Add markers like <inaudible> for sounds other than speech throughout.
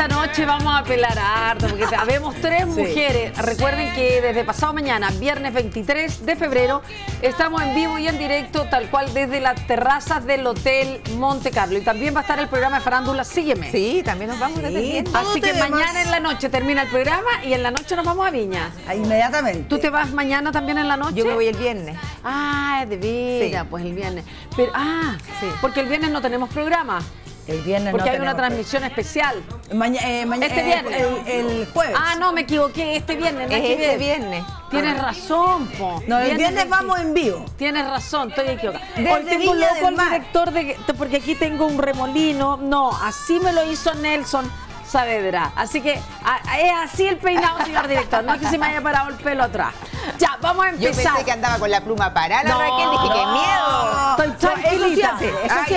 esta noche vamos a pelar harto, porque <laughs> habemos tres mujeres. Recuerden que desde pasado mañana, viernes 23 de febrero, estamos en vivo y en directo, tal cual desde las terrazas del Hotel Monte Carlo. Y también va a estar el programa de Farándula Sígueme. Sí, también nos vamos sí, Así que mañana en la noche termina el programa y en la noche nos vamos a Viña. Ah, inmediatamente. ¿Tú te vas mañana también en la noche? Yo me voy el viernes. Ah, de vida, pues el viernes. Pero, ah, sí. porque el viernes no tenemos programa. El viernes Porque hay una transmisión especial. Eh, este viernes. El, jueves. Ah, no, me equivoqué. Este viernes. es este viernes. Tienes ah. razón, po. No, el viernes, vamos en vivo. Tienes razón, estoy equivocada. Hoy tengo loco el director de... Porque aquí tengo un remolino. No, así me lo hizo Nelson Saavedra. Así que es así el peinado, señor director. No es que se me haya parado el pelo atrás. Ya, vamos a empezar. Yo pensé que andaba con la pluma parada, no, Raquel. Dije, qué miedo. Estoy tranquilita. Eso sí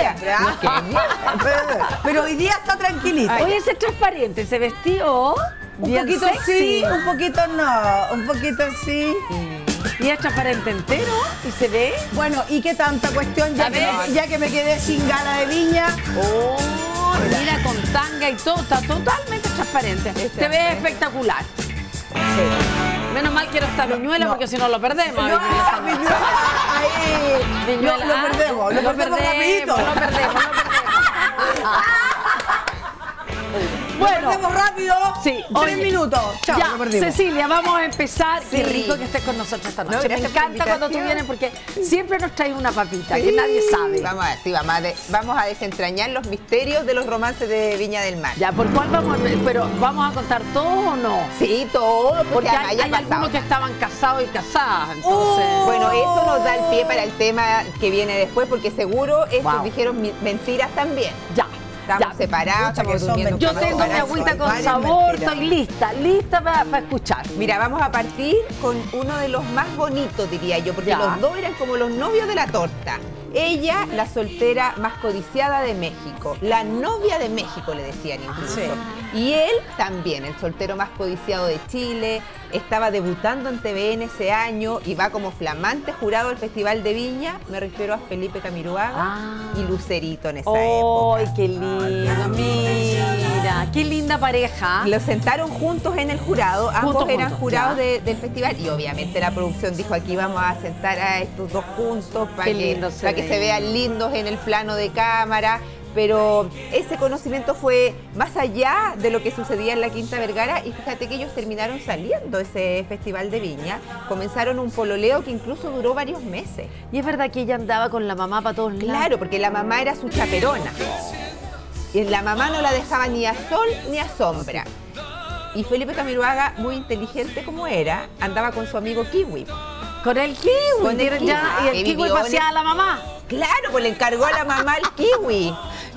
Pero hoy día está tranquilita. Hoy es transparente. Se vestió un poquito sí, un poquito no. Un poquito sí. Y es transparente entero y se ve. Bueno, ¿y qué tanta cuestión? Ya, que me, ya que me quedé sin gala de viña. Oh, mira, con tanga y todo, está totalmente transparente. Este Te ves espectacular. Menos mal quiero esta viñuela porque si no lo perdemos. No, viñuela, <laughs> ahí. Viñuela. Lo, lo perdemos, lo, lo perdemos, perdemos rapidito. Lo perdemos, lo perdemos. <laughs> Bueno, perdemos rápido. Sí, tres minutos. Chao, ya, Cecilia, vamos a empezar. Qué rico que estés con nosotros esta noche. Me encanta cuando tú vienes porque siempre nos traes una papita que nadie sabe. Vamos a, sí, vamos, a vamos a desentrañar los misterios de los romances de Viña del Mar. Ya, ¿por cuál vamos a, Pero ¿vamos a contar todo o no? Sí, todo. Porque hay, algunos que estaban casados y casadas. Entonces... bueno, eso nos da el pie para el tema que viene después porque seguro estos dijeron mentiras también. Ya. Estamos separados, estamos durmiendo. Yo tengo mi agüita con sabor, estoy lista, lista para, escuchar. Mira, vamos a partir con uno de los más bonitos, diría yo, porque los dos eran como los novios de la torta. Ella, la soltera más codiciada de México. La novia de México, le decían incluso. Y él también, el soltero más codiciado de Chile. Estaba debutando en TVN ese año y va como flamante jurado al Festival de Viña. Me refiero a Felipe Camiruaga ah. y Lucerito en esa época. ¡Ay, qué lindo! Mira, qué linda pareja. Los sentaron juntos en el jurado. Ambos eran jurados del festival. Y obviamente la producción dijo, aquí vamos a sentar a estos dos juntos para que se vean lindos en el plano de cámara pero ese conocimiento fue más allá de lo que sucedía en la Quinta Vergara y fíjate que ellos terminaron saliendo ese festival de viña, comenzaron un pololeo que incluso duró varios meses. Y es verdad que ella andaba con la mamá para todos lados. Claro, porque la mamá era su chaperona. Y la mamá no la dejaba ni a sol ni a sombra. Y Felipe Camiroaga, muy inteligente como era, andaba con su amigo Kiwi. Con el kiwi. Con el kiwi. y el kiwi paseaba a la mamá. Claro, pues le encargó a la mamá el kiwi.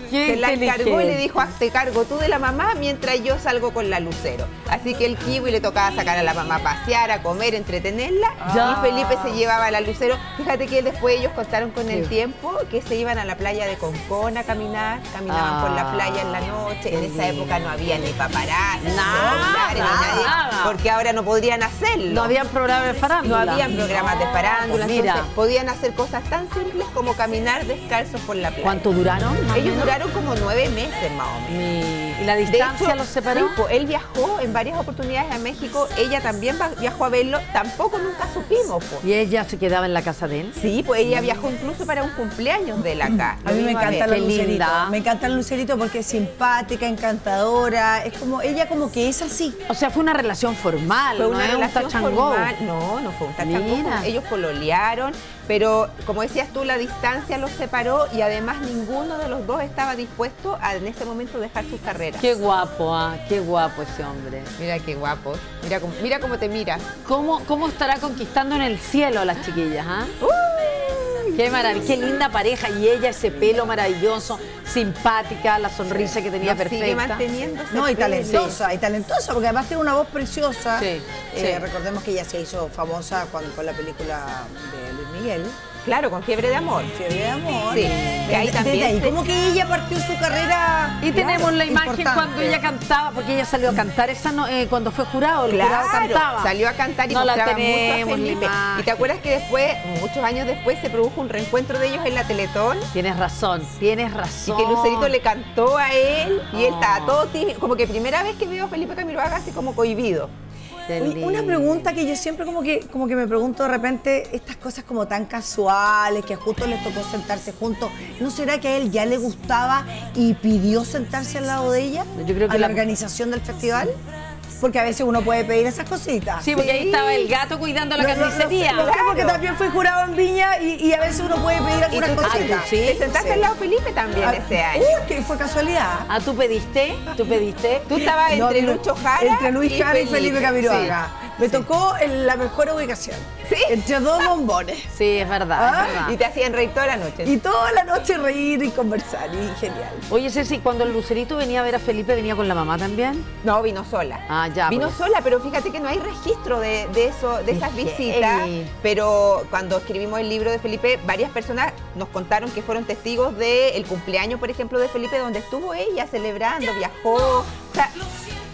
Se la encargó y le dijo, hazte cargo tú de la mamá mientras yo salgo con la Lucero. Así que el kiwi le tocaba sacar a la mamá a pasear, a comer, entretenerla. Y Felipe se llevaba a la Lucero. Fíjate que después ellos contaron con el tiempo que se iban a la playa de Concón a caminar, caminaban por la ah, playa en la noche. En esa época no había ni paparazzi, nada, ni nadie, porque ahora no podrían hacerlo. No habían programas de farándula. No habían programas de farándula. Mira. podían hacer cosas tan simples como caminar descalzos por la playa. ¿Cuánto duraron? Ellos duraron como nueve meses más o menos. ¿Y la distancia los separó? él viajó en varias oportunidades a México, ella también viajó a verlo, tampoco nunca supimos. ¿Y ella se quedaba en la casa de él? Sí, pues ella viajó incluso para un cumpleaños de él acá. A mí me encanta la Lucerito, me encanta la Lucerito porque es simpática, encantadora, es como, ella como que es así. O sea, fue una relación formal, fue una relación formal. No, no fue un tachangó. Ellos cololearon, pero como decías tú, la distancia los separó y además ninguno de los dos estaba dispuesto a en ese momento dejar sus carreras. Qué guapo, ah, qué guapo ese hombre. Mira qué guapo. Mira cómo, mira cómo te mira. ¿Cómo, ¿Cómo estará conquistando en el cielo a las chiquillas? Ah? Qué maravilla, qué linda pareja. Y ella, ese pelo maravilloso, simpática, la sonrisa que tenía perfecta. Sigue manteniendo No, y talentosa, y talentosa, porque además tiene una voz preciosa. Eh, recordemos que ella se hizo famosa con la película de Luis Miguel. Claro, con Fiebre de Amor. Fiebre de Amor. Sí. Que ahí también. Como que ella partió su carrera. Y tenemos la imagen cuando ella cantaba, porque ella salió a cantar esa no, eh, cuando fue jurado, el claro, jurado cantaba. Salió a cantar y no mostraba la tenemos, mucho a Felipe. Y te acuerdas que después, muchos años después, se produjo un reencuentro de ellos en la Teletón. Tienes razón, tienes razón. Y que Lucerito le cantó a él y él estaba todo tímido, como que primera vez que veo a Felipe Camiroaga así como cohibido una pregunta que yo siempre como que, como que me pregunto de repente, estas cosas como tan casuales, que justo les tocó sentarse juntos, ¿no será que a él ya le gustaba y pidió sentarse al lado de ella? Yo creo que a la organización del festival porque a veces uno puede pedir esas cositas. Sí, porque ahí estaba el gato cuidando la carnicería. No, porque también fui jurado en Viña y, a veces uno puede pedir algunas cositas. sí, Te sentaste al lado Felipe también ah, ese año. Uy, que fue casualidad. Ah, ¿tú pediste? ¿Tú pediste? Tú estabas entre Lucho Jara Entre Luis Jara y Felipe Camiroaga. Me tocó en la mejor ubicación. ¿Sí? Entre dos bombones. <laughs> Sí, es verdad, es ah, verdad. Y te hacían reír toda la noche. Y toda la noche reír y conversar. Y genial. Oye, Ceci, cuando el Lucerito venía a ver a Felipe, ¿venía con la mamá también? No, vino sola. Ah, ya. Vino sola, pero fíjate que no hay registro de, eso, de esas visitas. Pero cuando escribimos el libro de Felipe, varias personas nos contaron que fueron testigos del cumpleaños, por ejemplo, de Felipe, donde estuvo ella celebrando, viajó. O sea,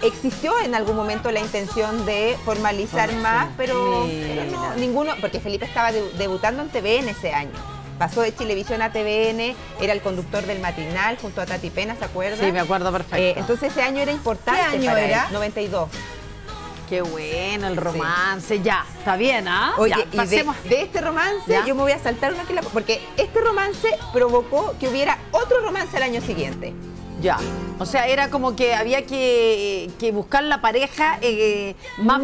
existió en algún momento la intención de formalizar más, pero, ninguno, porque Felipe estaba debutando en TVN ese año. Pasó de televisión a TVN, era el conductor del matinal junto a Tati Pena, ¿se acuerda? Sí, me acuerdo perfecto. Eh, entonces ese año era importante. ¿Qué año era? 92. Qué bueno el romance, ya, está bien, ¿ah? Oye, y de, este romance yo me voy a saltar una que la... Porque este romance provocó que hubiera otro romance el año siguiente. Ya. O sea, era como que había que, buscar la pareja, eh, más,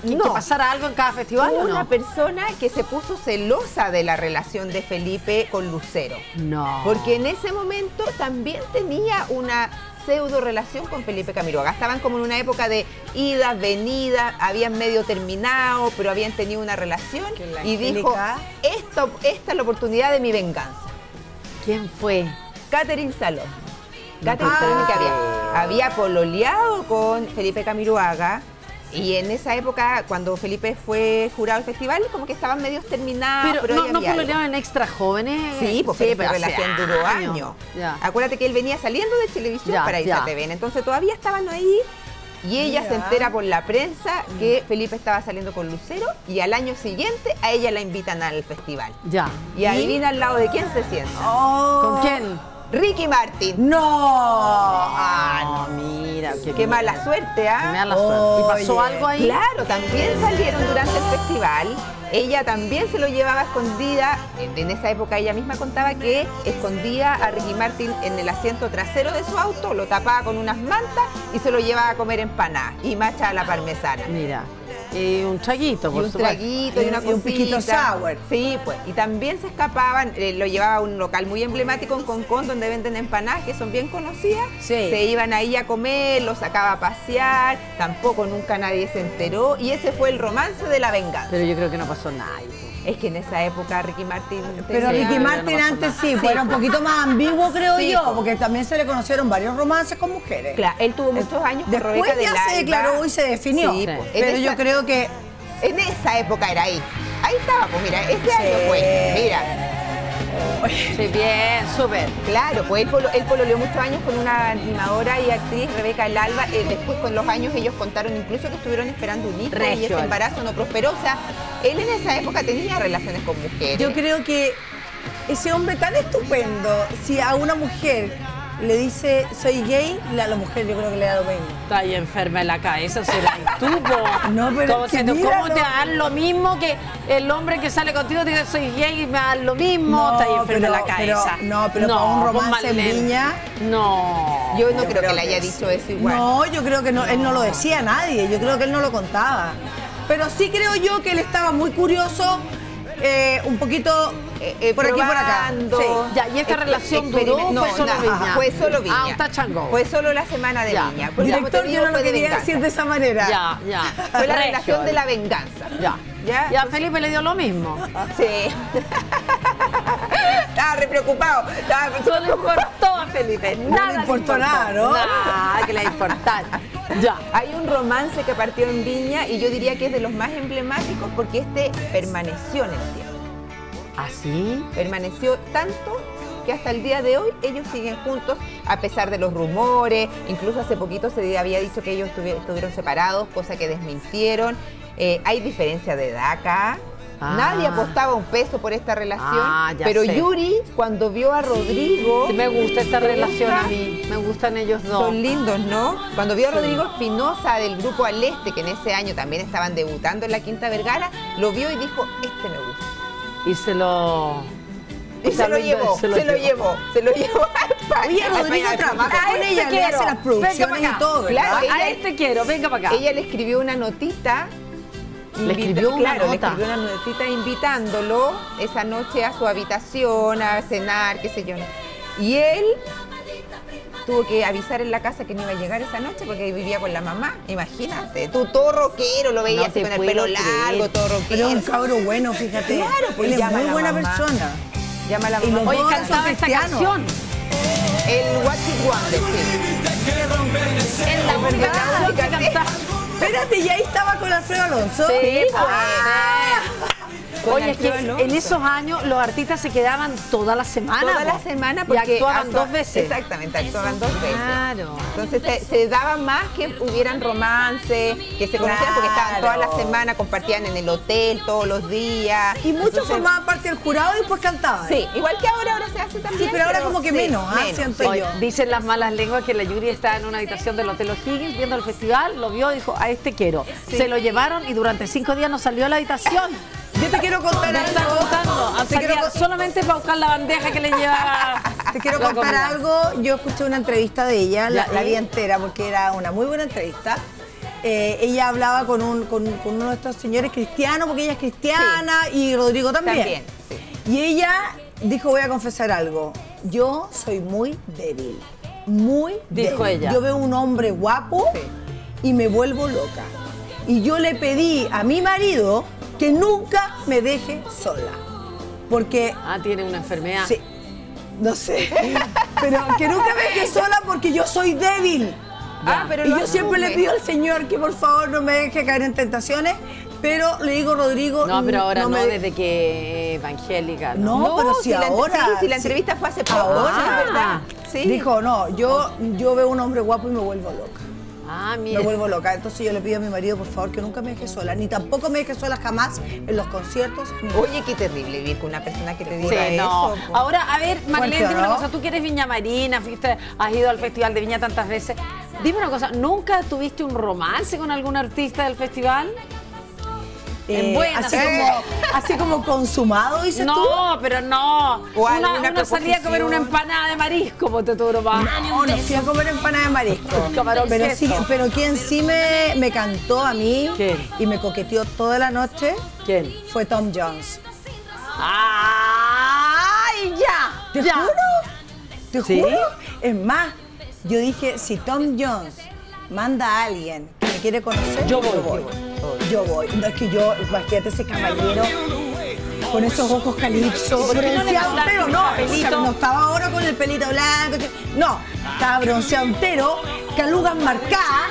que, pasara algo en cada festival. Una persona que se puso celosa de la relación de Felipe con Lucero. No. Porque en ese momento también tenía una pseudo relación con Felipe Camiroaga. Estaban como en una época de ida, venida, habían medio terminado, pero habían tenido una relación. Y dijo, Esto, esta es la oportunidad de mi venganza. ¿Quién fue? Catherine Salón. Que había, había pololeado con Felipe Camiruaga. Y en esa época, cuando Felipe fue jurado al festival, como que estaban medios terminados. Pero, no, no pololeaban extra jóvenes. Sí, porque la relación duró años. Acuérdate que él venía saliendo de televisión para irse a TVN. Entonces todavía estaban ahí. Y ella se entera por la prensa que Felipe estaba saliendo con Lucero y al año siguiente a ella la invitan al festival. Ya. Y, adivina al lado de quién se sienta. ¿Con quién? Ricky Martin. No. Ah, no, mira. Qué, mala suerte, ¿ah? Qué mala suerte. ¿Y pasó algo ahí? Claro, también salieron durante el festival. Ella también se lo llevaba escondida. En esa época ella misma contaba que escondía a Ricky Martin en el asiento trasero de su auto, lo tapaba con unas mantas y se lo llevaba a comer empanadas y macha a la parmesana. Mira. Y un traguito, por y un traguito y, una un piquito sour. Sí, pues. Y también se escapaban, eh, lo llevaba a un local muy emblemático en Concón donde venden empanadas que son bien conocidas. Se iban ahí a comer, lo sacaba a pasear, tampoco nunca nadie se enteró. Y ese fue el romance de la venganza. Pero yo creo que no pasó nada. Es que en esa época Ricky Martin... Pero Ricky Martin antes sí, fue un poquito más ambiguo, creo yo, porque también se le conocieron varios romances con mujeres. Claro, él tuvo muchos años con Después ya se declaró y se definió. pero yo creo que... En esa época era ahí. Ahí estaba, pues mira, ese año fue. Mira. Sí, bien, súper. Claro, pues él, polo, él pololeó muchos años con una animadora y actriz, Rebeca El Alba. Eh, después, con los años, ellos contaron incluso que estuvieron esperando un hijo y ese embarazo no prosperó. O sea, él en esa época tenía relaciones con mujeres. Yo creo que ese hombre tan estupendo, si a una mujer le dice soy gay, la, la mujer yo creo que le da lo mismo. Está ahí enferma en la cabeza, será tubo. <laughs> No, pero ¿Cómo, te dan lo mismo que el hombre que sale contigo te dice soy gay y me da lo mismo? No, está ahí enferma en la cabeza. no, pero para un romance en viña. No. Yo no creo, que le haya dicho eso igual. No, yo creo que no, él no lo decía a nadie, yo creo que él no lo contaba. Pero sí creo yo que él estaba muy curioso, eh, un poquito eh, por aquí por acá. Sí. Ya, ¿y esta relación duró fue solo Viña? Fue solo Viña. Ah, está chango. Fue solo la semana de Viña. Director, yo no lo quería decir de esa manera. Ya, ya. <laughs> Fue la relación de la venganza. Ya. ¿Ya? Y a Felipe le dio lo mismo. Sí. <laughs> Estaba re preocupado. Solo le importó a Felipe. Nada no le importó nada, ¿no? Nada que le importara. Ya. Hay un romance que partió en Viña y yo diría que es de los más emblemáticos porque este permaneció en el tiempo. ¿Así? ¿Ah, Permaneció tanto que hasta el día de hoy ellos siguen juntos a pesar de los rumores. Incluso hace poquito se había dicho que ellos estuvieron separados, cosa que desmintieron. Eh, hay diferencia de edad acá. Ah. Nadie apostaba un peso por esta relación, ah, pero Yuri cuando vio a Rodrigo... Sí, me gusta esta relación a mí, me gustan ellos dos. Son lindos, ¿no? Cuando vio a Rodrigo Espinosa del grupo Aleste, que en ese año también estaban debutando en la Quinta Vergara, lo vio y dijo, este me gusta. Y se lo y se lo, llevó, se lo, llevó, se lo llevó a Oye, Rodrigo trabaja con ella, le hace las producciones y todo. Claro, a este quiero, venga para acá. Ella le escribió una notita le escribió una claro, le escribió una notita invitándolo esa noche a su habitación, a cenar, qué sé yo. Y él tuvo que avisar en la casa que no iba a llegar esa noche porque vivía con la mamá. Imagínate, tú todo rockero, lo veías con el pelo largo, todo rockero. Pero un cabro bueno, fíjate. Claro, pues él es muy buena persona. Llama a la mamá. Oye, cantaba esta canción. El What It Wonder, sí. En la que cantaba. Espérate, y ahí estaba con Alfredo Alonso. Sí, pues. Oye, es que en esos años los artistas se quedaban toda la semana. Toda la semana porque y actuaban dos veces. Exactamente, actuaban dos veces. Claro. Entonces se, daba más que hubieran romance, que se conocían porque estaban toda la semana, compartían en el hotel todos los días. Y muchos formaban parte del jurado y después cantaban. Sí, igual que ahora, ahora se hace también. Sí, pero ahora como que menos, ¿ah? siento yo. Dicen las malas lenguas que la Yuri estaba en una habitación del Hotel O'Higgins viendo el festival, lo vio y dijo, a este quiero. Se lo llevaron y durante cinco días no salió a la habitación. Yo te quiero contar algo. Está contando. Te quiero... Solamente para buscar la bandeja que le lleva. <laughs> Te quiero contar algo. Yo escuché una entrevista de ella, la, vi entera, porque era una muy buena entrevista. Eh, ella hablaba con, un, con, uno de estos señores cristianos, porque ella es cristiana y Rodrigo también. También, Y ella dijo, voy a confesar algo. Yo soy muy débil. Muy Dijo ella. Yo veo un hombre guapo y me vuelvo loca. Y yo le pedí a mi marido que nunca me deje sola. Porque. Ah, tiene una enfermedad. Sí. No sé. pero que nunca me deje sola porque yo soy débil. Ah, pero y yo siempre le pido al Señor que por favor no me deje caer en tentaciones, pero le digo, Rodrigo. No, pero ahora no, desde que evangélica. No, pero si, ahora. si la entrevista fue hace poco, ahora, ¿verdad? ¿Sí? Dijo, no, yo, yo veo un hombre guapo y me vuelvo loca. Ah, mira. Me vuelvo loca. Entonces yo le pido a mi marido, por favor, que nunca me deje sola. Ni tampoco me deje sola jamás en los conciertos. Oye, qué terrible vivir con una persona que te diga sí, no. Ahora, a ver, Marlene, dime una cosa. Tú que eres Viña Marina, fuiste, has ido al Festival de Viña tantas veces. Dime una cosa, ¿nunca tuviste un romance con algún artista del festival? En buena, así, como, <laughs> así como consumado, dices no, tú. No, pero no. Una, una salía a comer una empanada de marisco, te tu No, no fui a comer empanada de marisco. <laughs> pero, sí, pero quien sí me, me cantó a mí y me coqueteó toda la noche ¿Quién? fue Tom Jones. ¡Ay, ya! ¿Te juro? ¿Te juro? Es más, yo dije, si Tom Jones manda a alguien que me quiere conocer, yo voy yo voy. No es que yo, imagínate ese caballero con esos ojos calipso, bronceado entero, no, no estaba ahora con el pelito blanco, no, estaba bronceado entero, calugas marcadas,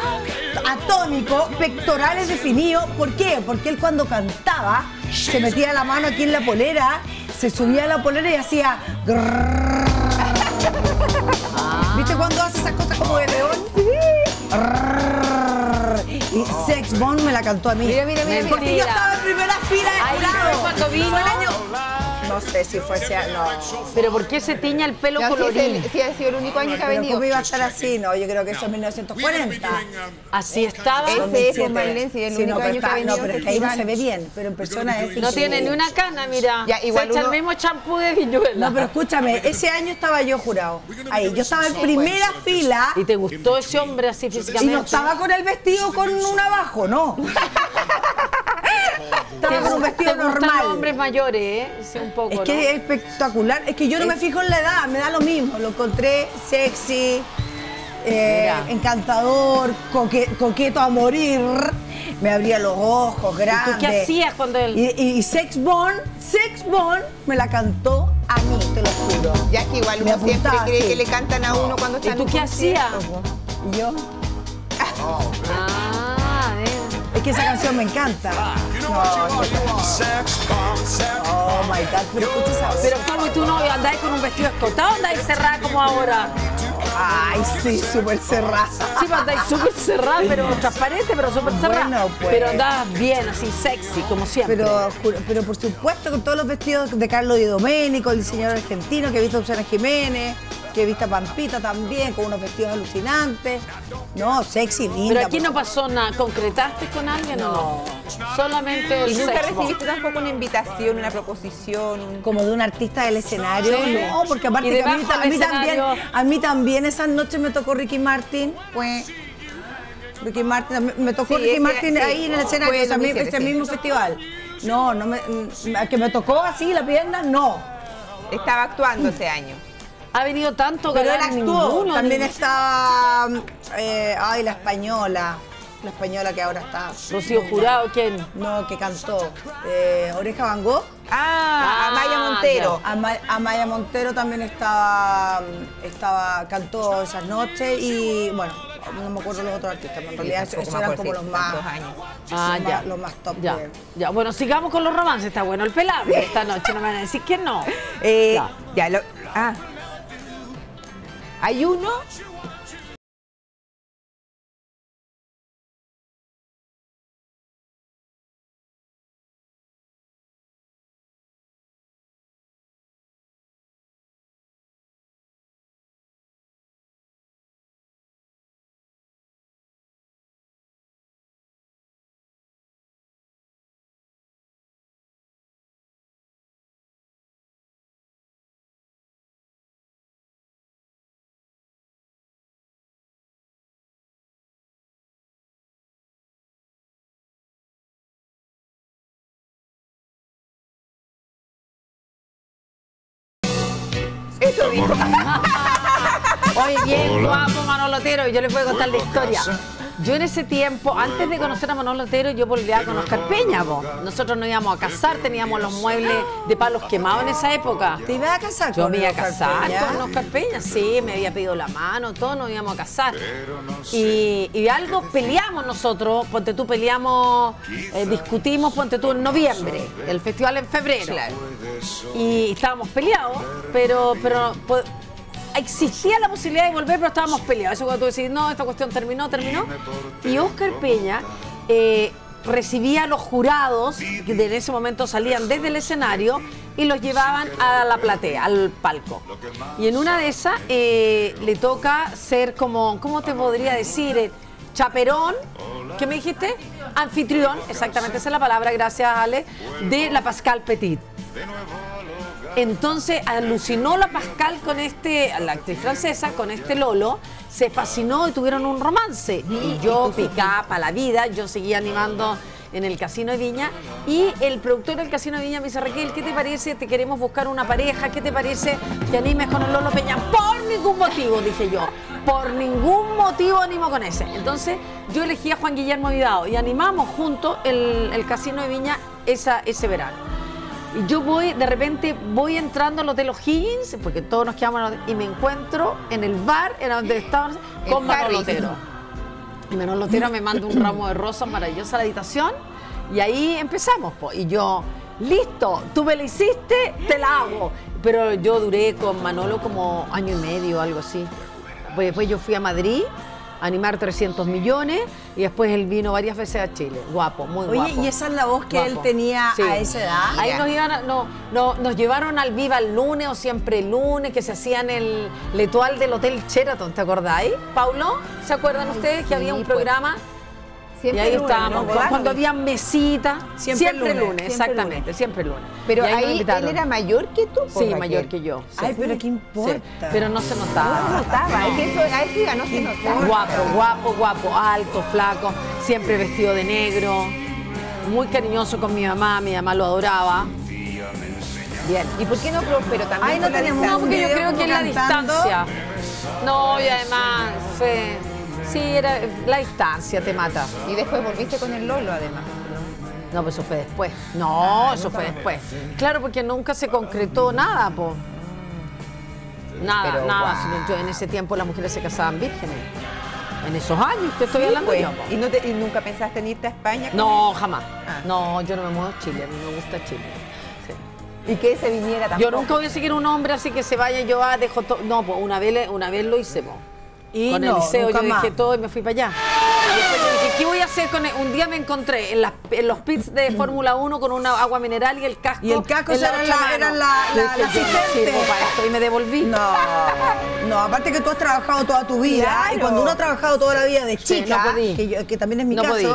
atónico, pectorales definidos. ¿Por qué? Porque él cuando cantaba se metía la mano aquí en la polera, se subía a la polera y hacía. <laughs> ¿Viste cuando hace esas cosas como de león? Sí. Sex Bond me la cantó a mí. Mira, mira, mira. Porque yo estaba en primera fila de jurado. cuando vino. el año no sé si fuese. No. ¿Pero por qué se tiña el pelo colorido? Si, ha sido el único año que ha venido. ¿Cómo iba a estar así? No, yo creo que eso es 1940. Así estaba. Ese es Marlene, si es el único año que ha venido. No, pero es que ahí no se ve bien, pero en persona es No tiene ni una cana, mira. Ya, igual se echa el mismo champú de viñuela. No, pero escúchame, ese año estaba yo jurado. Ahí, yo estaba en primera fila. ¿Y te gustó ese hombre así físicamente? Y no estaba con el vestido con un abajo, no. <laughs> Estaba con un vestido normal. hombres mayores, ¿eh? un poco, es que es espectacular. Es que yo no me fijo en la edad, me da lo mismo. Lo encontré sexy, eh, encantador, coqueto a morir. Me abría los ojos grandes. ¿Y qué hacías cuando él.? Y, Sex Bond, Sex Bond me la cantó a mí, te lo juro. Ya que igual uno siempre cree que le cantan a uno cuando está ¿Y tú qué hacías? Yo. <laughs> ah, Es que esa canción me encanta. Oh my God, pero escucha esa Pero ¿cómo y tú no andáis con un vestido escotado o andáis cerrada como ahora? Ay, sí, súper cerrada. Sí, andáis súper cerrada, pero transparente, pero súper cerrada. Bueno, pues. Pero andás bien, así sexy, como siempre. Pero, pero por supuesto, con todos los vestidos de Carlos Di Domenico, el diseñador argentino, que he visto Susana Jiménez, que he visto a Pampita también, con unos vestidos alucinantes. No, sexy, linda. Pero aquí no pasó nada. ¿Concretaste con alguien o no? Solamente el Y nunca sexo. recibiste tampoco una invitación, una proposición, como de un artista del escenario. Sí. No, porque aparte que a mí, a también, a mí también esas noches me tocó Ricky Martin, pues Ricky Martin, me tocó Sí, Ricky ese- Martin sí. ahí en el escenario, en o sea, a mí, 2007, ese sí. mismo festival. No, no me, que me tocó así la pierna, no. Estaba actuando ese año. Ha venido tanto Pero él actuó. ninguno, También ni- estaba, eh, ay, la española, la española que ahora está. Rocío Jurado, ¿quién? No, que cantó. Eh, Oreja Van Gogh. Ah, Ah, Amaya Montero. Ama- Amaya Montero también estaba, estaba, cantó esas noches y bueno, no me acuerdo los otros artistas, pero en realidad tampoco esos eran como sí, los más, años. Ah, los ya. más- los más top. Ya, de- ya. Bueno, sigamos con los romances. Está bueno el pelado esta noche. No me van a decir que no. <laughs> Eh, Ya. ya, lo. Ah. Hay uno. Eso dijo. <laughs> Oye, bien guapo Manolo Otero. Y yo les voy a contar la historia. Yo en ese tiempo, antes de conocer a Manolo Otero, yo volvía con Oscar Peña. po. Nosotros nos íbamos a casar, teníamos los muebles de palos quemados en esa época. ¿Te ibas a casar Yo con me iba a casar Peña? con Oscar Peña, sí, me había pedido la mano, todos nos íbamos a casar. Y, y algo peleamos nosotros, ponte tú, peleamos, eh, discutimos, ponte tú, en noviembre, el festival en febrero. Claro. Y estábamos peleados, pero, pero po- existía la posibilidad de volver, pero estábamos peleados. Eso cuando tú decís, no, esta cuestión terminó, terminó. Y Oscar Peña eh, recibía a los jurados, que en ese momento salían desde el escenario, y los llevaban a la platea, al palco. Y en una de esas eh, le toca ser como, ¿cómo te podría decir? Eh, chaperón, ¿qué me dijiste? Anfitrión, exactamente esa es la palabra, gracias Ale, de la Pascal Petit. Entonces alucinó la Pascal con este, la actriz francesa, con este Lolo, se fascinó y tuvieron un romance. Y yo picaba para la vida, yo seguía animando en el Casino de Viña y el productor del Casino de Viña me dice, Raquel, ¿qué te parece? Te queremos buscar una pareja, ¿qué te parece que animes con el Lolo Peña? Por ningún motivo, dije yo. Por ningún motivo animo con ese. Entonces yo elegí a Juan Guillermo Vidao y animamos juntos el, el Casino de Viña ese verano. Y yo voy, de repente, voy entrando al Hotel O'Higgins, porque todos nos quedamos, y me encuentro en el bar, en donde estaban, con El Manolo Harry. Otero. Y Manolo Otero me manda un ramo de rosas maravilloso a la habitación, y ahí empezamos, po. y yo, listo, tú me la hiciste, te la hago. Pero yo duré con Manolo como año y medio, algo así. Pues después yo fui a Madrid animar 300 millones, y después él vino varias veces a Chile. Guapo, muy Oye, guapo. ¿y esa es la voz que él tenía Sí. a esa edad? Ahí nos, iban a- no, no, nos llevaron al Viva el lunes o siempre el lunes, que se hacían el letual del Hotel Sheraton, ¿te acordáis? Paulo, ¿se acuerdan ustedes que había un pues. programa? Siempre y ahí lunes, estábamos, cuando había mesitas, Siempre siempre, lunes, exactamente, siempre lunes. Pero nos ahí él era mayor que tú. Sí, Raquel. mayor que yo. sí. Ay, pero ¿qué Sí, importa? pero no se No se notaba. notaba, es que eso, a eso ya no se notaba. Guapo, guapo, guapo, alto, flaco, siempre vestido de negro, muy cariñoso con mi mamá, mi mamá lo adoraba. Bien. ¿Y por qué no próspero también? Ay, no tenemos No, porque yo creo que es la distancia. No, y además, sí, sí, era la distancia te mata. Y después volviste con el Lolo, además. No, pues eso fue después. No, eso fue después. Claro, porque nunca se concretó nada, po. Nada, Pero nada. Yo- En ese tiempo las mujeres se casaban vírgenes. En esos años te estoy hablando pues. yo. ¿Y, no te- y nunca pensaste en irte a España? No, jamás. Ah. No, yo no me muevo a Chile, a mí me gusta Chile. Sí. ¿Y que se viniera tampoco? Yo nunca voy a seguir un hombre así que se vaya yo a dejo todo. No, pues una vez, una vez lo hicimos. Y con no, el liceo yo dejé más. todo y me fui para allá. Y después yo dije, ¿qué voy a hacer con él? Un día me encontré en, las- en los pits de Fórmula 1 con una agua mineral y el casco. Y el casco la era la- era la- dije, no asistente. sirvo para esto y me devolví. No, no, aparte que tú has trabajado toda tu vida Claro. y cuando uno ha trabajado toda la vida de Sí, chica, no que, yo- que también es mi No caso, podí.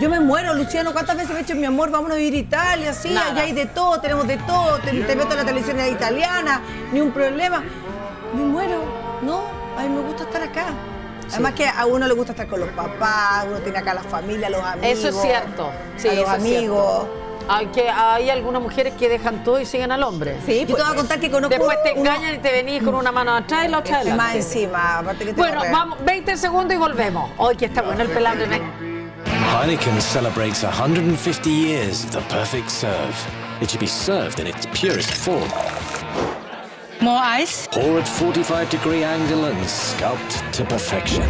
Yo me muero, Luciano, ¿cuántas veces me he dicho mi amor, vámonos a vivir a Italia, sí, Nada. allá hay de todo, tenemos de todo, te, te meto en la televisión italiana, ni un problema. Me muero, no, a mí me gusta estar acá. Además que a uno le gusta estar con los papás, uno tiene acá la familia, los amigos. Eso es cierto. Sí, a los eso es amigos. Aunque hay algunas mujeres que dejan todo y siguen al hombre. Sí, Yo te pues. voy a contar que conozco Después te uno- engañan y te venís con una mano atrás y la otra más adelante. encima, aparte que te Bueno, vamos, 20 segundos y volvemos. Hoy que está bueno el pelambre. ven. Heineken celebrates 150 years of the perfect serve. It should be served in its purest form. More ice? Pour at 45 degree angle and sculpt to perfection.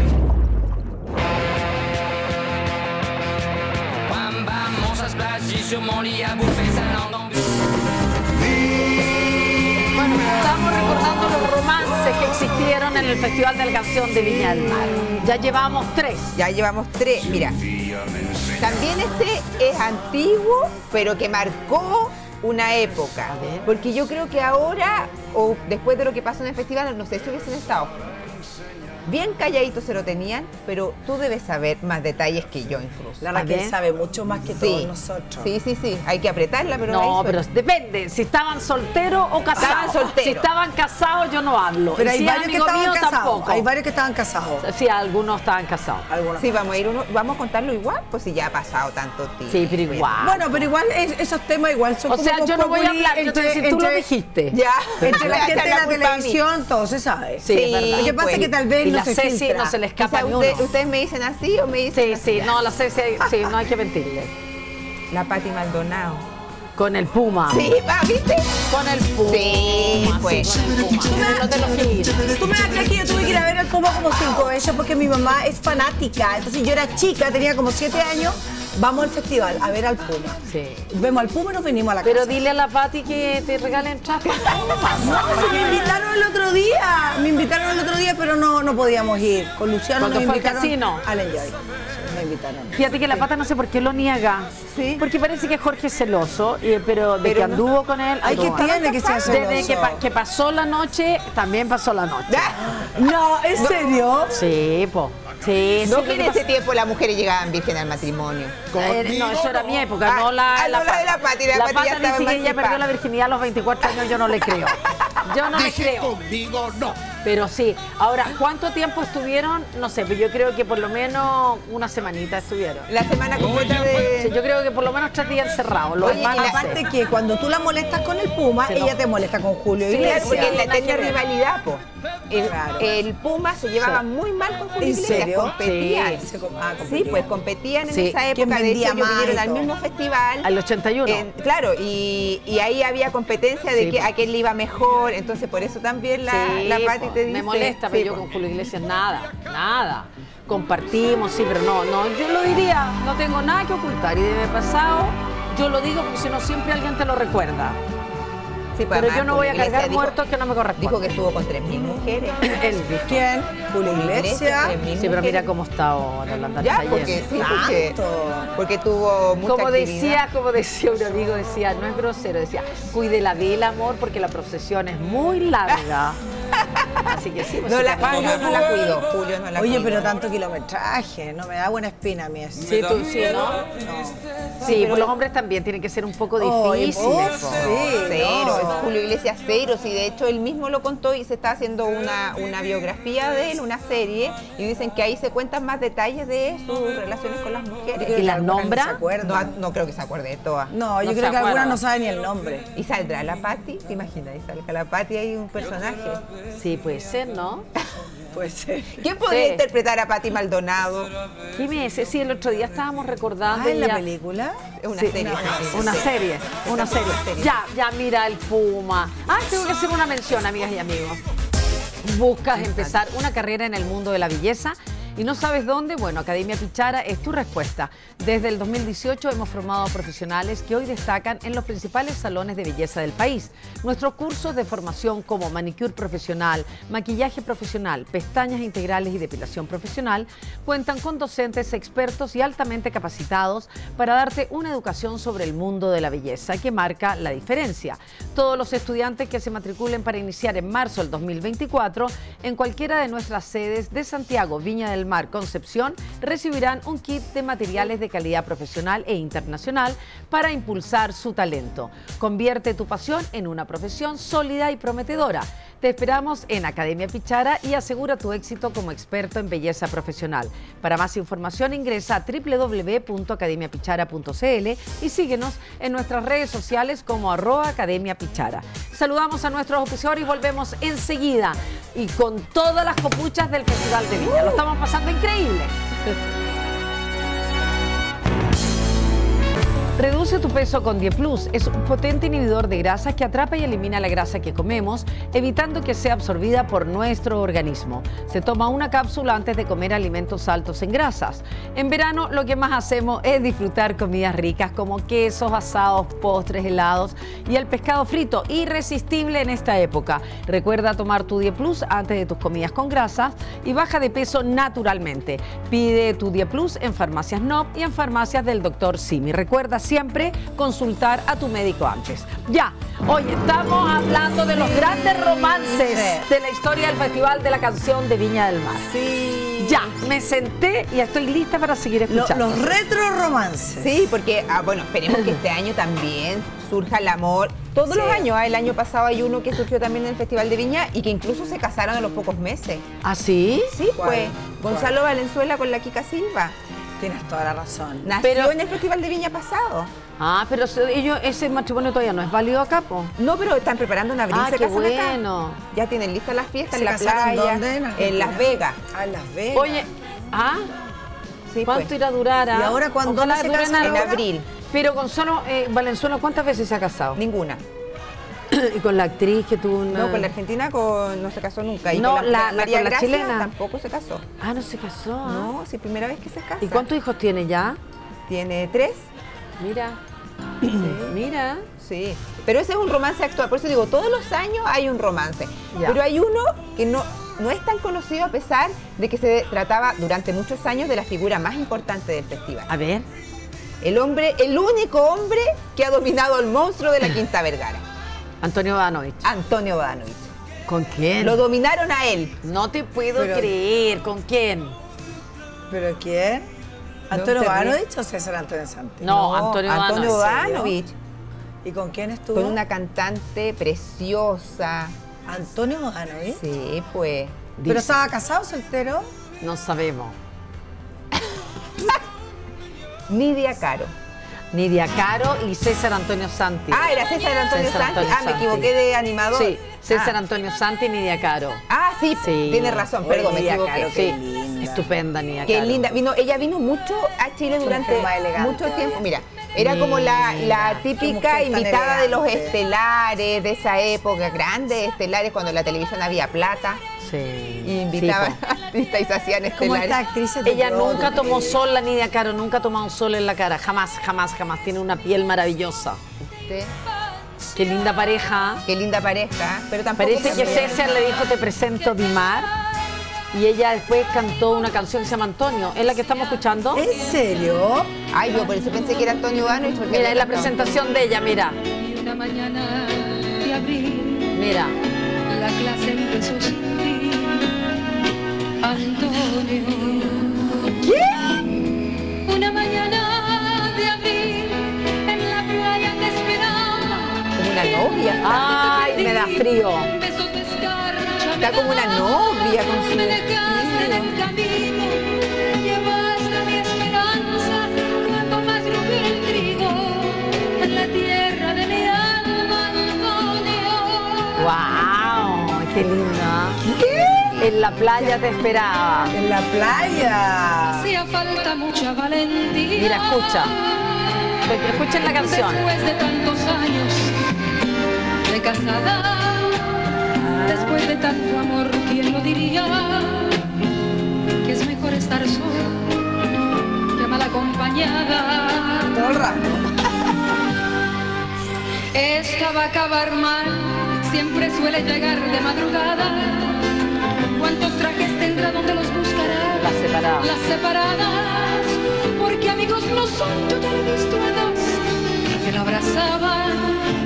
Bam bam, on se j'ai sur mon lit à bouffer sa langue en Bueno, estamos recordando los romances que existieron en el Festival de la Canción de Viña del Mar. Ya llevamos tres. Ya llevamos tres. Mira, también este es antiguo, pero que marcó una época. Porque yo creo que ahora, o después de lo que pasó en el festival, no sé si hubiesen estado. Bien calladitos se lo tenían, pero tú debes saber más detalles que yo incluso. La Raquel sabe mucho más que todos nosotros. Sí, sí, sí. Hay que apretarla, pero No, fue. pero depende. Si estaban solteros o casados. Estaban solteros. Si estaban casados, yo no hablo. Pero Y hay si varios que estaban mío, casados. tampoco. Hay varios que estaban casados. Sí, algunos estaban casados. Algunos. Sí, vamos a ir uno, vamos a contarlo igual, pues si ya ha pasado tanto tiempo. Sí, pero igual. Bueno, pero igual es- esos temas igual son O como sea, yo no voy a hablar, yo te voy a decir, tú lo dijiste. Ya. Entre la <laughs> gente de la televisión, todo se sabe. Sí, es verdad. Lo que pasa pues. es que tal vez Y no la se Ceci filtra. no se le O sea, escapa ni usted- uno. ¿Ustedes me dicen así o me dicen Sí, así? sí, no, la Ceci, sí, no hay que mentirle. La Pati Maldonado. Con el Puma. Sí, va, ¿viste? Con el Puma. Sí, pues. con el Puma. En el Hotel O'Higgins. Tú me das que yo tuve que ir a ver al Puma como cinco veces porque mi mamá es fanática. Entonces yo era chica, tenía como siete años. Vamos al festival a ver al Puma. Sí. Vemos al Puma y nos venimos a la Pero casa. dile a la Pati que te regalen Puma. <laughs> No, si me invitaron el otro día. Me invitaron el otro día, pero no, no podíamos ir. Con Luciano ¿Cuándo nos invitaron al Enjoy. Invitaron. Fíjate que la pata no sé por qué lo niega. Sí. Porque parece que Jorge es celoso, y- pero de Pero que no- anduvo con él. Ay, que tiene que ser Desde celoso. que, pa- que pasó la noche, también pasó la noche. <laughs> No, ¿en serio? Sí, po. Sí, No que en ese tiempo las mujeres llegaban virgen al matrimonio. Eh, no, eso era mi época, Ah, no la, ah, no la de la Pati, la Pati ya Pata estaba dice que ella perdió la virginidad a los 24 años, yo no le creo. Yo no le creo. conmigo no. Pero sí, ahora, ¿cuánto tiempo estuvieron? No sé, pero yo creo que por lo menos una semanita estuvieron. La semana completa Sí, de... yo creo que por lo menos tres días encerrados. Los Oye, y la-. Aparte que cuando tú la molestas con el Puma, Se lo- ella te molesta con Julio Sí, Iglesias. Porque en la ver. rivalidad, po. El, Claro. el Puma se llevaba Sí. muy mal con Julio ¿En Iglesias. serio? Competían. Sí, ah, Sí, pues competían en Sí. esa ¿Quién época. De hecho, ellos más vinieron y al mismo festival. Al 81. En- claro, y, y ahí había competencia de Sí, que po. a quién le iba mejor. Entonces, por eso también la, Sí, la Pati po, te dice. Me molesta, Sí, pero yo po. con Julio Iglesias nada, nada. Compartimos, sí, pero no, no, yo lo diría, no tengo nada que ocultar. Y de mi pasado, yo lo digo porque si no siempre alguien te lo recuerda. Sí, pues, Pero yo no voy a cargar dijo- muertos que no me corresponden. Dijo que estuvo con 3.000 mujeres. <laughs> ¿Quién? Julio Iglesias. 3.000 Sí, pero mira cómo está ahora el andar Ya, porque sí, porque, porque tuvo mucha Como actividad. decía, como decía un amigo, decía, no es grosero, decía, cuide la vida, amor, porque la procesión es muy larga. <laughs> Así que sí, pues, No, si la, Julio no la cuidó. Julio no la Oye, pero tanto kilometraje, no me da buena espina a mí eso. Sí, tú, sí, ¿no? Sí, pues los hombres también tienen que ser un poco Oye, difíciles. po. sí, Cero, no. es Julio Iglesias cero, sí, de hecho él mismo lo contó y se está haciendo una, una biografía de él, una serie, y dicen que ahí se cuentan más detalles de sus relaciones con las mujeres. ¿Y las nombra? No, no creo que se acuerde de todas. No, yo creo que algunas no saben ni el nombre. ¿Y saldrá la Patti? ¿Te imaginas? ¿Y salga la Patti ahí un personaje? Sí, puede ser, ¿no? <laughs> Puede ser. ¿Quién podría Sí. interpretar a Patti Maldonado? ¿Qué me dice? Sí, el otro día estábamos recordando. Ah, en la película. Es una Sí, serie. Una serie, una serie. Ya, ya mira el Puma. Ah, tengo que hacer una mención, amigas y amigos. Buscas empezar una carrera en el mundo de la belleza ¿Y no sabes dónde? Bueno, Academia Pichara es tu respuesta. Desde el 2018 hemos formado profesionales que hoy destacan en los principales salones de belleza del país. Nuestros cursos de formación como manicure profesional, maquillaje profesional, pestañas integrales y depilación profesional cuentan con docentes expertos y altamente capacitados para darte una educación sobre el mundo de la belleza que marca la diferencia. Todos los estudiantes que se matriculen para iniciar en marzo del 2024 en cualquiera de nuestras sedes de Santiago, Viña del Mar, Concepción, recibirán un kit de materiales de calidad profesional e internacional para impulsar su talento. Convierte tu pasión en una profesión sólida y prometedora. Te esperamos en Academia Pichara y asegura tu éxito como experto en belleza profesional. Para más información ingresa a www.academiapichara.cl y síguenos en nuestras redes sociales como arroba Academia Pichara. Saludamos a nuestros oficiales y volvemos enseguida y con todas las copuchas del Festival de Viña. Lo estamos pasando increíble. Reduce tu peso con Plus. Es un potente inhibidor de grasa que atrapa y elimina la grasa que comemos, evitando que sea absorbida por nuestro organismo. Se toma una cápsula antes de comer alimentos altos en grasas. En verano lo que más hacemos es disfrutar comidas ricas como quesos, asados, postres, helados y el pescado frito, irresistible en esta época. Recuerda tomar tu Plus antes de tus comidas con grasas y baja de peso naturalmente. Pide tu Plus en farmacias NOP y en farmacias del Dr. Simi. Recuerda siempre consultar a tu médico antes. Ya, hoy estamos hablando de los grandes romances de la historia del Festival de la Canción de Viña del Mar. Sí. Ya, me senté y estoy lista para seguir escuchando. los retro romances. Sí, porque, ah, bueno, esperemos que este año también surja el amor. Todos los años, ah, el año pasado hay uno que surgió también en el Festival de Viña y que incluso se casaron a los pocos meses. ¿Ah, sí? Sí, pues. Gonzalo Valenzuela con la Kika Silva. Tienes toda la razón. Nació pero, en el Festival de Viña pasado. Ah, pero ellos, ese matrimonio todavía no es válido acá, po. No, pero están preparando una brisa ah, qué bueno. Ya tienen listas las fiestas en la playa. En, Las Vegas. Ah, en Las Vegas. Oye, ¿ah? Sí, ¿Cuánto pues. irá a durar? ¿Y ahora cuándo se casan? En abril. Pero Gonzalo eh, Valenzuela, ¿cuántas veces se ha casado? Ninguna. <clears throat> ¿Y con la actriz que tuvo una...? No, con la argentina con... no se casó nunca. Y no, con la, María la, chilena. tampoco se casó. Ah, no se casó. No, sí, primera vez que se casa. ¿Y cuántos hijos tiene ya? Tiene tres. Mira. <clears throat> Mira. Sí. Pero ese es un romance actual. Por eso digo, todos los años hay un romance. Pero hay uno que no, no es tan conocido a pesar de que se trataba durante muchos años de la figura más importante del festival. A ver. El hombre, el único hombre que ha dominado el monstruo de la <clears throat> Quinta Vergara. Antonio Bodanovich. Antonio Bodanovich. ¿Con quién? Lo dominaron a él. No te puedo creer. ¿Con quién? ¿Pero quién? ¿Antonio Bodanovich o César Antonio Santi? No, Antonio, Antonio. ¿Y con quién estuvo? Con una cantante preciosa. ¿Antonio Bodanovich? Sí, pues. ¿Pero estaba casado, soltero? No sabemos. <laughs> Nidia Caro. Nidia Caro y César Antonio Santi. Ah, era César Antonio Santi. ah, me equivoqué de animador. Sí, César ah. Antonio Santi y Nidia Caro. Ah, sí, sí. tiene razón, perdón, me equivoqué. sí, estupenda Nidia Qué linda. Vino, ella vino mucho a Chile durante mucho tiempo. Mira, era como la, la típica invitada de los estelares de esa época, grandes estelares, cuando en la televisión había plata. Sí. Y invitaban artistas y se hacían estelares. Ella nunca tomó sol, la Nidia Caro, nunca ha tomado un sol en la cara. Jamás, jamás, jamás. Tiene una piel maravillosa. Qué linda pareja. Qué linda pareja. Pero tampoco Parece que César le dijo, te presento Dimar. Y ella después cantó una canción que se llama Antonio. ¿Es la que estamos escuchando? ¿En serio? Ay, yo por eso pensé que era Antonio Vano. Mira, es la presentación de ella, mira. Mira. La clase empezó Antonio. ¿Qué? Una mañana de abril en la playa te esperaba. Como una novia. Ay, me da frío. Está como una novia con su vestido. la playa te esperaba. En la playa. Hacía falta mucha valentía. Mira, escucha. Escuchen la canción. Después de tantos años de casada, después de tanto amor, ¿quién lo diría? Que es mejor estar solo que mal acompañada. Todo el. Esta va a acabar mal, siempre suele llegar de madrugada ¿Cuántos trajes tendrá donde los buscará? Las separadas. Las separadas, porque amigos no son, a dos que lo abrazaban.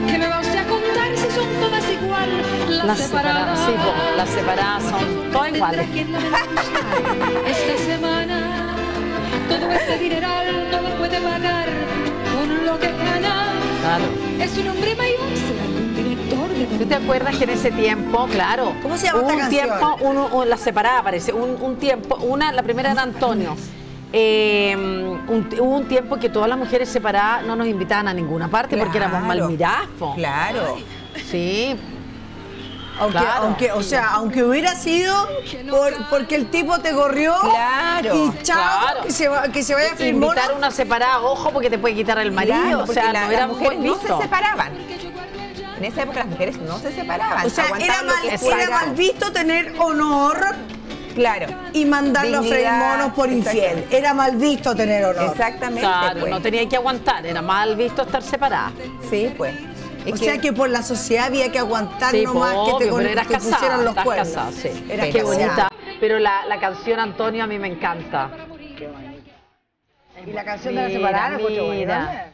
¿Qué me va usted a contar si son todas igual? Las, Las separadas, sí, po, las separadas son todas iguales. <laughs> esta semana. Todo este dineral no lo puede pagar con lo que gana. Claro. Es un hombre mayor, <laughs> ¿Tú te acuerdas que en ese tiempo, claro, ¿Cómo se llama esta un canción? tiempo, uno, un- la separada parece, un, un tiempo, una, la primera era Antonio. Eh, un- hubo un tiempo que todas las mujeres separadas no nos invitaban a ninguna parte porque éramos mal Claro. miradas. po. Claro. Sí, Aunque, Claro. aunque, o sea, aunque hubiera sido por, porque el tipo te corrió Claro, y chao, claro. que, se va- que se vaya a firmar. invitar una separada, ojo, porque te puede quitar el marido. Claro, o sea, la- no las mujeres no se separaban. En esa época las mujeres no se separaban. O sea, era mal, era visto tener honor Claro. y mandarlo a freír Dignidad, monos por infiel. Era mal visto tener honor. Exactamente. Claro, pues. no tenía que aguantar, era mal visto estar separada. Sí, pues. Es O sea que por la sociedad había que aguantar Sí, nomás que te, pero eras te casada, pusieran los cuernos. casada, sí. Eras Qué casada. bonita. Pero la, la canción Antonio a mí me encanta. Y la canción de la Mira, separada la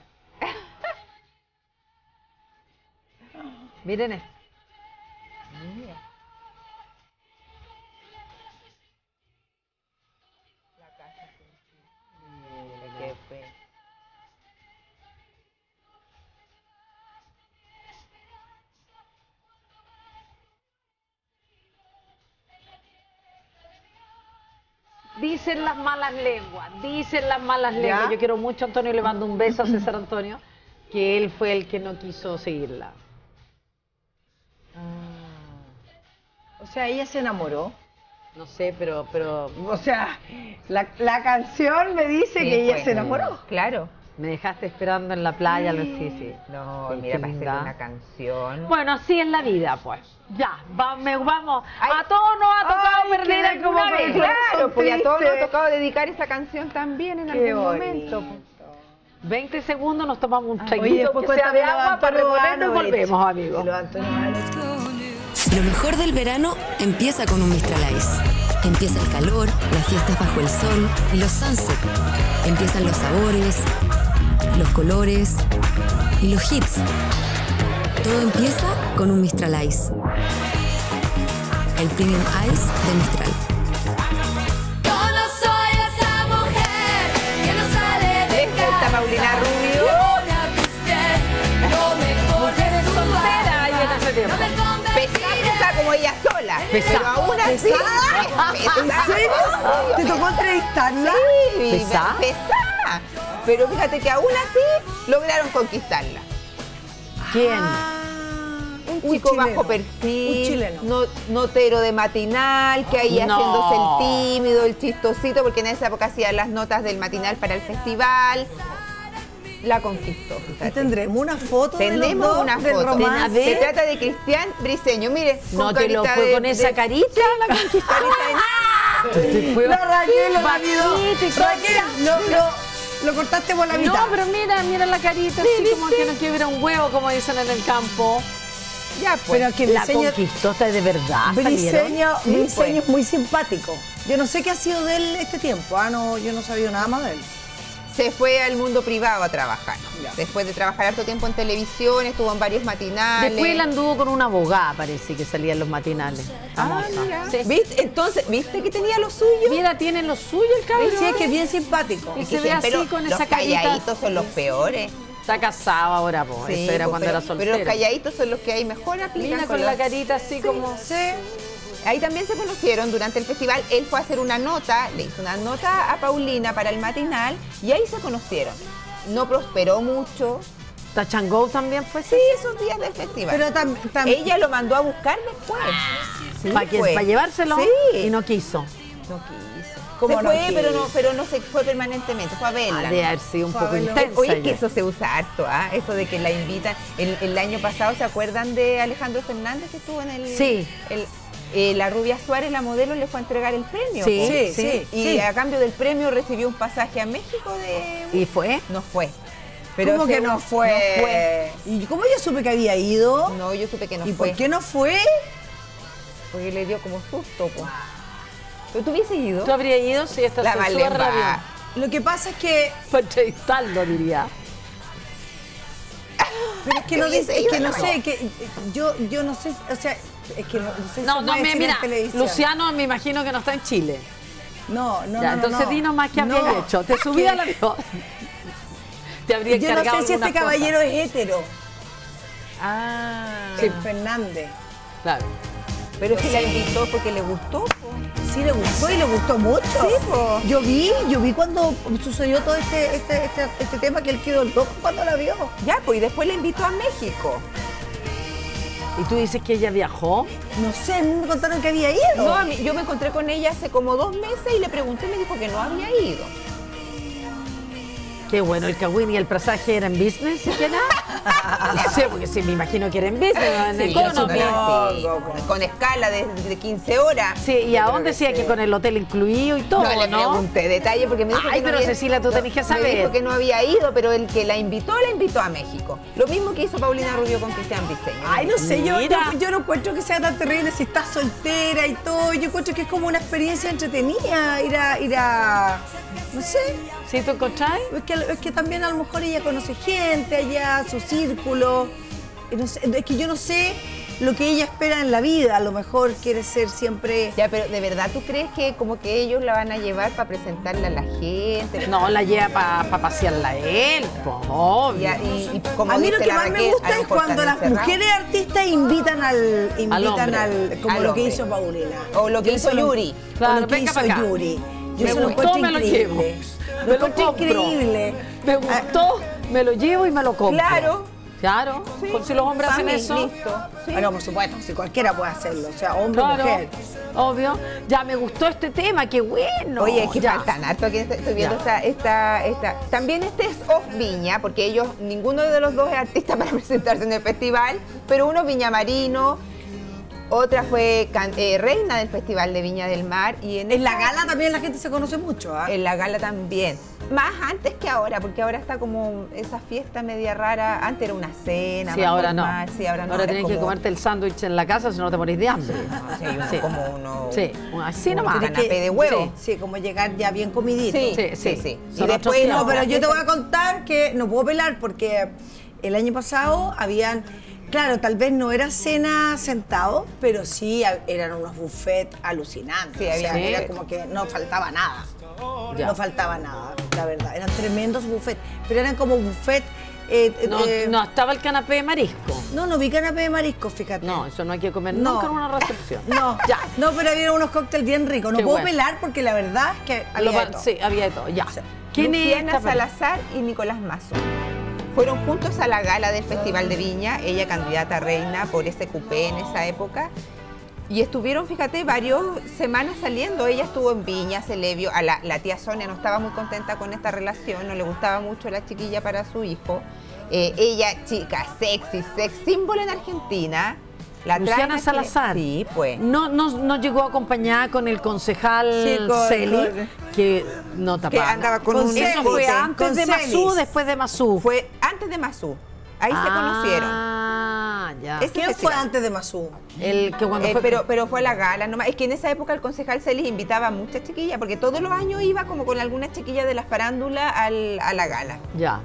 mira. Miren esto. Qué fe. Dicen las malas lenguas, dicen las malas ¿Ya? lenguas. Yo quiero mucho a Antonio, le mando un beso a César Antonio, que él fue el que no quiso seguirla. Sea, ella se enamoró. No sé, pero, pero O sea, la, la canción me dice Sí, que ella pues. se enamoró. Claro. me dejaste esperando en la playa, lo sí, sí. No, Sí, mira, qué para hacer linda. una canción. Bueno, así es la vida, pues. Ya, va- me- vamos. Ay. a todos nos ha tocado Ay, perder queda como alguna vez. Claro, pues y a todos nos triste. ha tocado dedicar esa canción también en Qué algún bonito. momento. 20 segundos nos tomamos un Oye, traguito que sea de agua para reponernos y volvemos, amigos. Lo. Lo mejor del verano empieza con un Mistral Ice. Empieza el calor, las fiestas bajo el sol y los sunset. Empiezan los sabores, los colores y los hits. Todo empieza con un Mistral Ice. El Premium Ice de Mistral. Sola. Pesada. Pero aún así. ¿En serio? ¿Te tocó entrevistarla? Sí, ¿Pesada? pesada. Pero fíjate que aún así lograron conquistarla. ¿Quién? Un Un chico chileno. bajo perfil, Un chileno. no- notero de matinal, que ahí No. haciéndose el tímido, el chistosito, porque en esa época hacía las notas del matinal para el festival. La conquistó, Y fíjate. tendremos una foto de los Tenemos dos una del foto. romance. Se trata de Cristian Briseño. Mire, No con te lo carita fue de- con esa de- carita la conquistó. La Raquel lo olvidó. Raquel, lo, lo, lo cortaste por la mitad. No, pero mira, mira la carita, así como que no quiebra un huevo, como dicen en el campo. Ya, pues. Pero que La Briseño, conquistó, está de verdad. Briseño, Sí, Briseño pues. es muy simpático. Yo no sé qué ha sido de él este tiempo. Ah, no, yo no sabía nada más de él. Se fue al mundo privado a trabajar. Ya. Después de trabajar harto tiempo en televisión, estuvo en varios matinales. Después él anduvo con una abogada, parece que salía en los matinales. Ah, mira. Sí. ¿Viste? Entonces, ¿viste que tenía lo suyo? Mira, tiene lo suyo el cabrón. Sí, es que es bien simpático. Y se ve así los- con los esa carita. calladitos son los peores. Está casado ahora. Sí, Eso era pues, cuando pero, era soltero. Pero los calladitos son los que hay mejor aplican Mira con la carita así como... Sí. Ahí también se conocieron durante el festival. Él fue a hacer una nota, le hizo una nota a Paulina para el matinal y ahí se conocieron. No prosperó mucho. Tachangou también fue Sí, esos días del festival. Pero tam- tam- Ella lo mandó a buscar después. Sí, para fue. llevárselo Sí. y no quiso. No quiso. ¿Cómo se no fue, pero no, pero no se fue permanentemente, fue a verla. Ha de haber sido un Fue poco intensa. Oye, que eso se usa harto, ¿ah? Eso de que la invitan. El, el año pasado, ¿se acuerdan de Alejandro Fernández que estuvo en el. Sí. el- eh, la Rubia Suárez, la modelo, le fue a entregar el premio. Sí, sí, sí, Y sí. a cambio del premio recibió un pasaje a México de. ¿Y fue? No fue. Pero ¿Cómo que no fue? no fue. ¿Y cómo yo supe que había ido? No, yo supe que no ¿Y fue. por qué no fue? Porque le dio como susto, pues. ¿Pero tú hubiese ido? ¿Tú habrías ido si esta La vio? Lo que pasa es que. Para entrevistarlo, diría. Pero es que no, dice- es que no sé, que yo, yo no sé, o sea, es que no, no sé si No, no, me- mira. Luciano me imagino que no está en Chile. No, no, Ya, no, no, entonces no. di nomás qué No, habría hecho. Te <laughs> subí que- al avión. Te habría Yo no sé si este caballero cosas. es hetero, Ah. el Fernández. Claro. Pero es que la invitó porque le gustó. Sí le gustó y le gustó mucho. Sí, po. Yo vi, yo vi cuando sucedió todo este, este, este, este tema que él quedó loco cuando la vio. Ya, pues, y después la invitó a México. ¿Y tú dices que ella viajó? No sé, a mí me contaron que había ido. No, a mí- yo me encontré con ella hace como dos meses y le pregunté y me dijo que no había ido. Qué bueno, el Kawin y el presagio eran business, ¿sí que no? <laughs> No sé, porque sí, me imagino que eran business, Sí, sí, con, con escala de, de 15 horas. Sí, y a Yo dónde creo decía que con el hotel incluido y todo, no, le ¿no? pregunté detalle porque me dijo Ay, que no pero había- Cecilia, tú no, tenés que Me saber. dijo que no había ido, pero el que la invitó, la invitó a México. Lo mismo que hizo Paulina Rubio con Cristian Briceño. Ay, no sé, yo, yo no encuentro que sea tan terrible si estás soltera y todo. Yo encuentro que es como una experiencia entretenida ir a, ir a no sé, ¿Sí tú encontráis? es que, es que también a lo mejor ella conoce gente allá, su círculo. No sé, es que yo no sé lo que ella espera en la vida. A lo mejor quiere ser siempre... Ya, pero ¿de verdad tú crees que como que ellos la van a llevar para presentarla a la gente? No, la lleva para pasearla él, po, y, y como a mí lo que más me Raquel, gusta es cuando las mujeres artistas invitan al, invitan al, como al lo que hizo Paulina. O lo que hizo Yuri. Claro, o lo que hizo pa'. Yuri. Yo Me gustó, me lo llevo. Lo Me lo compro. increíble. Me gustó, me lo llevo y me lo compro. Claro. Claro, por si los hombres hacen eso. Listo. Sí. Bueno, por supuesto, si cualquiera puede hacerlo, o sea, hombre o Claro, mujer. obvio. Ya me gustó este tema, qué bueno. Oye, es que Ya. faltan harto. Aquí estoy viendo esta, esta, esta. También este es off Viña, porque ellos, ninguno de los dos es artista <laughs> para presentarse en el festival, pero uno es Viña Marino, otra fue eh, reina del Festival de Viña del Mar y en, En la gala también la gente se conoce mucho, ¿ah? En la gala también. Más antes que ahora, porque ahora está como esa fiesta media rara. Antes era una cena. Sí, ahora no. Sí, ahora no. Ahora es tienes que comerte el sándwich en la casa si no te morís de hambre. no, sí, hay uno Sí. como uno. Sí, así nomás. que canapé de huevo. Sí, como llegar ya bien comidito. Sí, Sí, sí, sí. sí. Y después. No, pero yo te voy a contar que no puedo pelar porque el año pasado habían, claro, tal vez no era cena sentado, pero sí eran unos buffets alucinantes. Sí, o sea, había era como que no faltaba nada. Ya. No faltaba nada, la verdad. Eran tremendos buffets, pero eran como buffet. eh, eh, No, eh, no estaba el canapé de marisco. no, no vi canapé de marisco, fíjate. No, eso no hay que comer No. nunca en una recepción. <laughs> No, Ya. no, pero había unos cócteles bien ricos. No Qué puedo bueno. pelar porque la verdad es que había de todo. sí, había de todo. Ya. ¿Quién es Luciana persona? Salazar y Nicolás Mazo. Fueron juntos a la gala del Festival de Viña, ella candidata a reina por ese cupé en esa época. Y estuvieron, fíjate, varias semanas saliendo. Ella estuvo en Viña, se le vio. A la, la tía Sonia no estaba muy contenta con esta relación, no le gustaba mucho la chiquilla para su hijo. Eh, ella, chica, sexy, sex símbolo en Argentina. La Luciana Salazar. Sí, pues. No, no, no llegó acompañada con el concejal Sí, con- Celi, con- que no tapaba. andaba con Con un Eso fue con antes de Celis. Masú, después de Masú. Fue antes de Mazú. Ahí se conocieron. Ah, ya. Ese ¿Quién fue festival. antes de Masú? El que cuando Eh, fue pero, pero fue a la gala nomás. Es que en esa época el concejal Celis invitaba a muchas chiquillas, porque todos los años iba como con alguna chiquilla de las farándulas al- a la gala. Ya.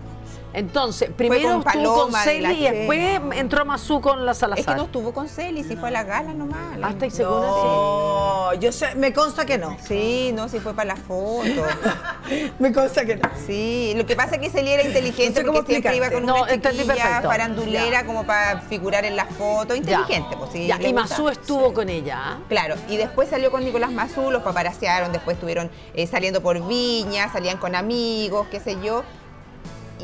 Entonces, primero con estuvo con Paloma Celi y después entró Masú con la Es Salazar. que no estuvo con Celis, sí fue a la gala nomás. Ah, ¿estáis segura? No, yo sé, me consta que no. Sí, no, sí fue para la foto. <laughs> Me consta que no. Sí, lo que pasa es que Celis era inteligente No sé porque siempre iba con una No, entendí chiquilla farandulera como para figurar en la foto. Ya. Inteligente, pues sí. Ya, Y. Masú estuvo con ella. ¿ah? Claro, y después salió con Nicolás Mazú, los paparasearon, después estuvieron eh, saliendo por Viña, salían con amigos, qué sé yo.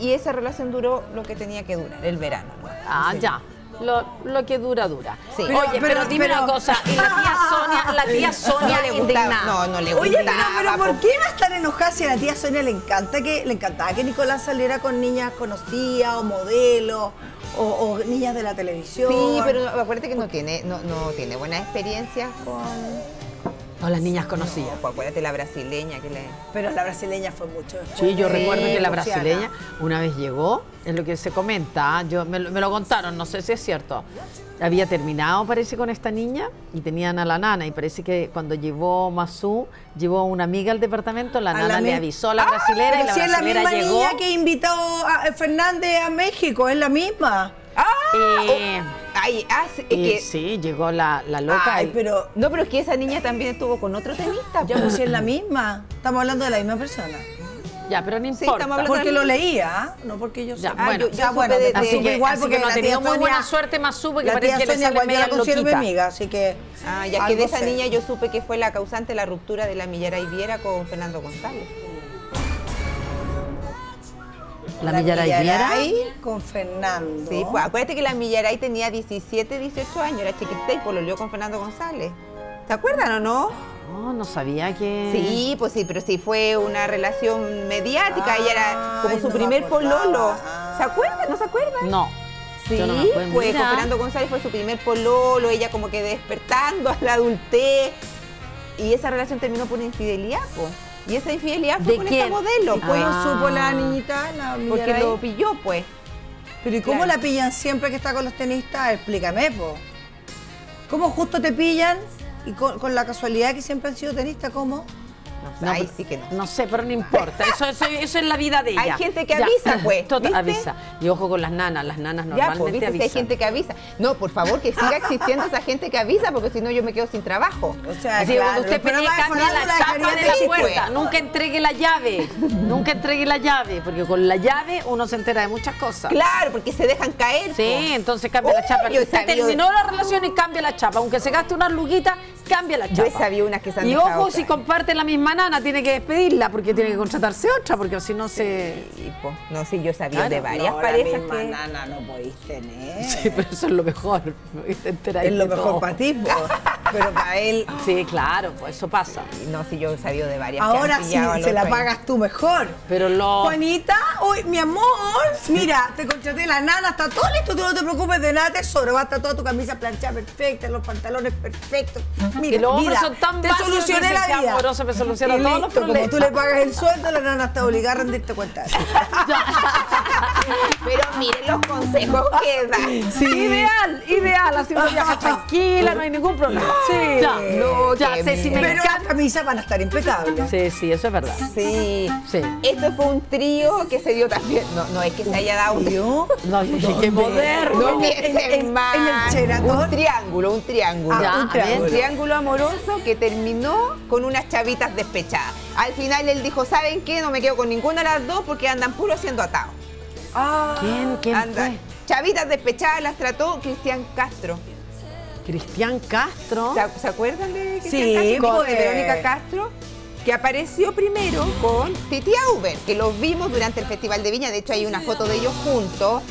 Y esa relación duró lo que tenía que durar, el verano. ¿no? Ah, ya. Lo, lo que dura, dura. Sí. Oye, pero, Pero- dime pero- una cosa. Y la tía Sonia, la tía Sonia No le gustaba, indignada. no, no le Oye, gustaba. pero, pero ¿por po. qué va a estar enojada si a la tía Sonia le encanta que le encantaba que Nicolás saliera con niñas conocidas o modelos o, o niñas de la televisión? Sí, pero acuérdate que no tiene, no, no tiene buenas experiencias con... No Todas las niñas conocían. Pues acuérdate la brasileña que le... Pero la brasileña fue mucho. Sí, yo recuerdo que la Luciana. brasileña una vez llegó, es lo que se comenta, ¿ah? yo, me, lo- me lo contaron, no sé si es cierto. Había terminado, parece, con esta niña y tenían a la nana. Y parece que cuando llevó Mazú, llevó a una amiga al departamento, la A nana la le avisó a la Ah, brasilera y la si es la brasilera misma llegó. niña que invitó a Fernández a México, es la misma. ¡Ah! Eh, Ay, ah, sí, es que... sí, llegó la, la loca. Ay, y- pero No, pero es que esa niña también estuvo con otro tenista. ya pues si es la misma. Estamos hablando de la misma persona. Ya, pero no Sí, importa. estamos hablando Porque lo leía, ¿ah? no porque yo Ya. Ah, bueno, yo- ya supe bueno, de- así que, igual así porque que no ha tenido muy buena suerte Mazú porque la parece tía que le Sonia sale igual yo media la amiga, así que Ah, ya que de esa sé. niña yo supe que fue la causante de la ruptura de la Millera y Viera con Fernando González. La Millaray con Fernando. Sí, pues acuérdate que la Millaray tenía 17, 18 años, era chiquita y pololeó con Fernando González. ¿Se acuerdan o no? No, no sabía que... Sí, pues sí, pero sí fue una relación mediática, ella era como Ay, su no primer pololo. ¿Se acuerdan? ¿No se acuerdan? No. Sí, Yo no me acuerdo. pues con Fernando González fue su primer pololo, ella como que despertando a la adultez. Y esa relación terminó por infidelidad, pues. Y esa infidelidad fue ¿De con quién? esta modelo, ¿Y pues. Ah. supo la niñita, la Porque lo pilló, pues. Pero ¿y cómo Claro. la pillan siempre que está con los tenistas? Explícame, po. ¿Cómo justo te pillan y con, con la casualidad que siempre han sido tenistas, cómo? No, sé, No, ahí pero- sí que no. No sé, pero no importa. Eso, eso, eso es la vida de Hay ella. gente que avisa, pues, <laughs> Tota- ¿viste? avisa. Y ojo con las nanas. Las nanas Ya, normalmente pues, viste, si hay avisan. gente que avisa. No, por favor, que siga existiendo esa gente que avisa, porque si no yo me quedo sin trabajo. O sea, Así que cuando usted pelee, cambie la chapa de la puerta. pues. Nunca entregue la llave. Nunca entregue la llave. Porque con la llave uno se entera de muchas cosas. Claro, porque se dejan caer. Sí, po. entonces cambia la chapa. Usted terminó la relación y cambia la chapa. Aunque se gaste unas luguitas, cambia la Yo chapa. he sabido unas que se han Y ojo, si comparte la misma nana, tiene que despedirla porque tiene que contratarse otra, porque si no se. Sí, po. No, sí, yo he sabido Claro, de varias no, parejas la misma que... nana no podéis tener. Sí, pero eso es lo mejor. <laughs> Es lo mejor para ti, pero para él... Sí, claro, pues eso pasa. No, sí, yo he sabido de varias Ahora sí, se la pagas tú mejor. Pero lo. Juanita, uy, mi amor, mira, te contraté la nana, está todo listo, tú no te preocupes de nada, tesoro, va a estar toda tu camisa planchada perfecta, los pantalones perfectos. Mira, Y los hombres mira, son tan te que solucioné la que vida. amoroso me soluciona Y todos los Como problemas. tú le pagas el sueldo, la nana está obligada a rendirte cuenta. <laughs> Pero miren los consejos que da. Ideal, ideal, así uno viaja tranquila, no hay ningún problema. Sí. Ya, No, ya sé si me Pero las camisas van a estar impecables. Sí, sí, eso es verdad. Sí. Sí. Esto fue un trío que se dio también. No, no es que se haya dado un ¿Yo? No, yo qué moderno. No En- en- en- el. Un triángulo, un triángulo. Ah, Ya, un a triángulo. Un triángulo amoroso que terminó con unas chavitas despechadas. Al final él dijo, ¿saben qué? No me quedo con ninguna de las dos porque andan puro siendo atados. Ah, ¿Quién? ¿Quién Andan- Chavitas despechadas las trató Cristian Castro. fue? Cristian Castro. ¿Se, acuerdan de Cristian Sí, Castro? Pues. de Verónica Castro, que apareció primero con Titi Auber, que los vimos durante el Festival de Viña. De hecho, hay una foto de ellos juntos.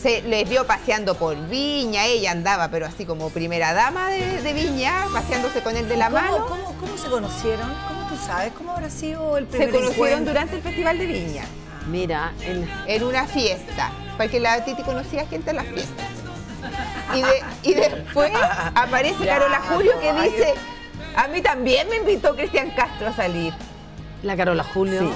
Se les vio paseando por Viña, ella andaba, pero así como primera dama de, de Viña, paseándose con él de la ¿Cómo, mano. cómo, cómo se conocieron? ¿Cómo tú sabes? ¿Cómo habrá sido el primer Se conocieron encuentro? durante el Festival de Viña, Mira, en- en una fiesta, porque la Titi conocía gente en las fiestas. Y, de- y después <laughs> aparece Ya, Carola Julio que dice, a mí también me invitó Cristian Castro a salir. la Carola Julio. Sí.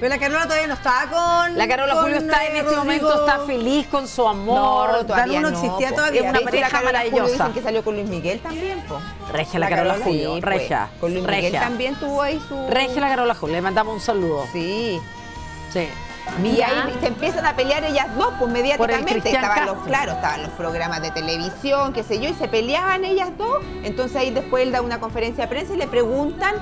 Pero la Carola todavía no estaba con. La Carola con, Julio está en este momento, está feliz con su amor. No, todavía no no, existía po. todavía. Es una pareja la Carola Julio maravillosa. dicen que salió con Luis Miguel también, po. Regia la, La Carola Carola, Julio. Sí, pues. regia. Con Luis Miguel regia. también tuvo ahí su... Regia la Carola Julio. Le mandamos un saludo. Sí. Sí. Y ahí se empiezan a pelear ellas dos, pues mediáticamente. Estaban los, claro, estaban los programas de televisión, qué sé yo, y se peleaban ellas dos. Entonces ahí después él da una conferencia de prensa y le preguntan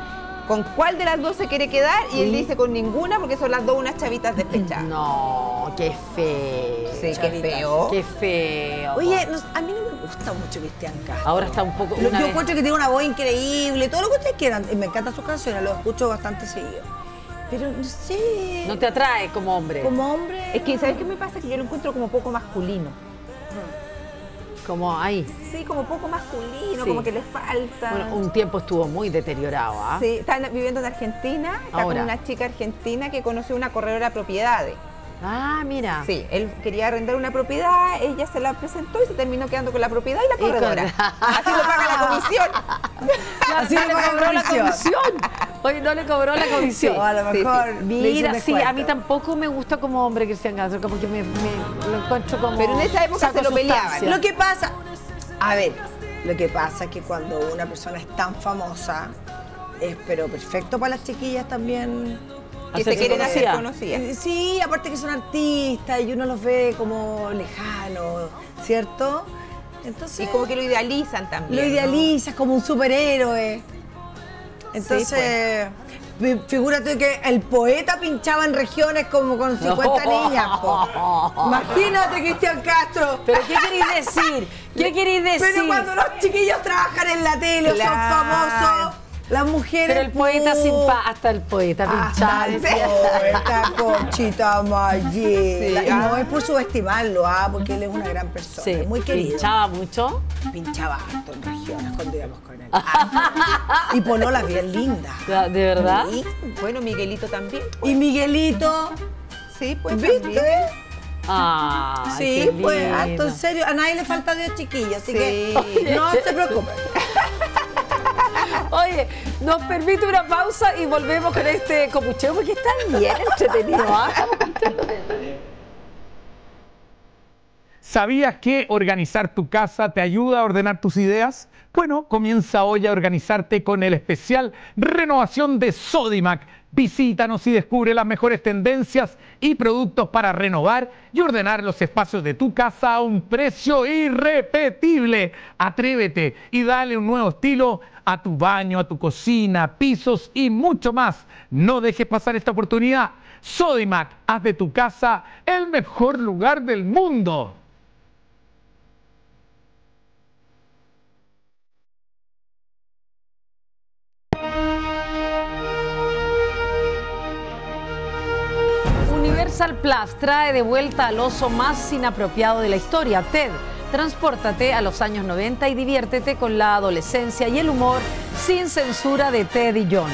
con cuál de las dos se quiere quedar. Y él Sí. dice con ninguna porque son las dos unas chavitas despechadas. no, qué feo. Sí, qué feo. Qué feo. Oye, no- a mí no me gusta mucho Cristian Castro. Ahora está un poco. Yo vez- encuentro que tiene una voz increíble, todo lo que ustedes quieran. Y me encantan sus canciones, lo escucho bastante seguido. Pero no sé. No te atrae como hombre. Como hombre. Es que, ¿sabes qué me pasa? Que yo lo encuentro como poco masculino. Como ahí. Sí, como poco masculino, Sí. como que le falta. Bueno, un tiempo estuvo muy deteriorado, ¿ah? Sí, está en- viviendo en Argentina, está Ahora. con una chica argentina que conoció una corredora de propiedades. Ah, mira. Sí, él quería arrendar una propiedad, ella se la presentó y se terminó quedando con la propiedad y la Y con- corredora. Así le paga la <laughs> comisión. Así le le cobró la comisión. comisión. Oye, no le cobró la comisión. O a lo Sí, sí. mejor. Mira, sí, a mí tampoco me gusta como hombre Cristian Castro, como que me, me- lo encuentro como. Pero en esa época se lo peleaban. Lo que pasa, a ver, lo que pasa es que cuando una persona es tan famosa, es pero perfecto para las chiquillas también. Que se quieren hacer conocida. conocidas. Eh, Sí, aparte que son artistas y uno los ve como lejanos, ¿cierto? Entonces, Y como que lo idealizan también. lo ¿no? idealizas como un superhéroe. Entonces, fi- figúrate que el poeta pinchaba en regiones como con 50 niñas. po. <laughs> Imagínate, Cristian Castro. ¿Pero qué queréis decir? ¿Qué queréis decir? Pero cuando los chiquillos trabajan en la tele o son Claro. famosos, las mujeres. Pero el poeta pu- sin pa hasta el poeta. Hasta el poeta, <laughs> Conchita Mayela. Sí, y no ah. es por subestimarlo, ah, porque él es una gran persona, Sí, muy querido. pinchaba mucho. Pinchaba harto en regiones cuando íbamos con él. <laughs> y pololas bien lindas. ¿De verdad? Sí. Bueno, Miguelito también. Y Miguelito, Sí, pues ¿viste? también. Ah, sí, pues, harto en serio. A nadie le falta Dios chiquillo, así Sí. que no se preocupen. <laughs> Oye, nos permite una pausa y volvemos con este copucheo porque está bien entretenido. ¿ah? ¿Sabías que organizar tu casa te ayuda a ordenar tus ideas? Bueno, comienza hoy a organizarte con el especial Renovación de Sodimac. Visítanos y descubre las mejores tendencias y productos para renovar y ordenar los espacios de tu casa a un precio irrepetible. Atrévete y dale un nuevo estilo a tu baño, a tu cocina, pisos y mucho más. No dejes pasar esta oportunidad. Sodimac, haz de tu casa el mejor lugar del mundo. Universal Plus trae de vuelta al oso más inapropiado de la historia, Ted. Transpórtate a los años 90 y diviértete con la adolescencia y el humor sin censura de Ted y John.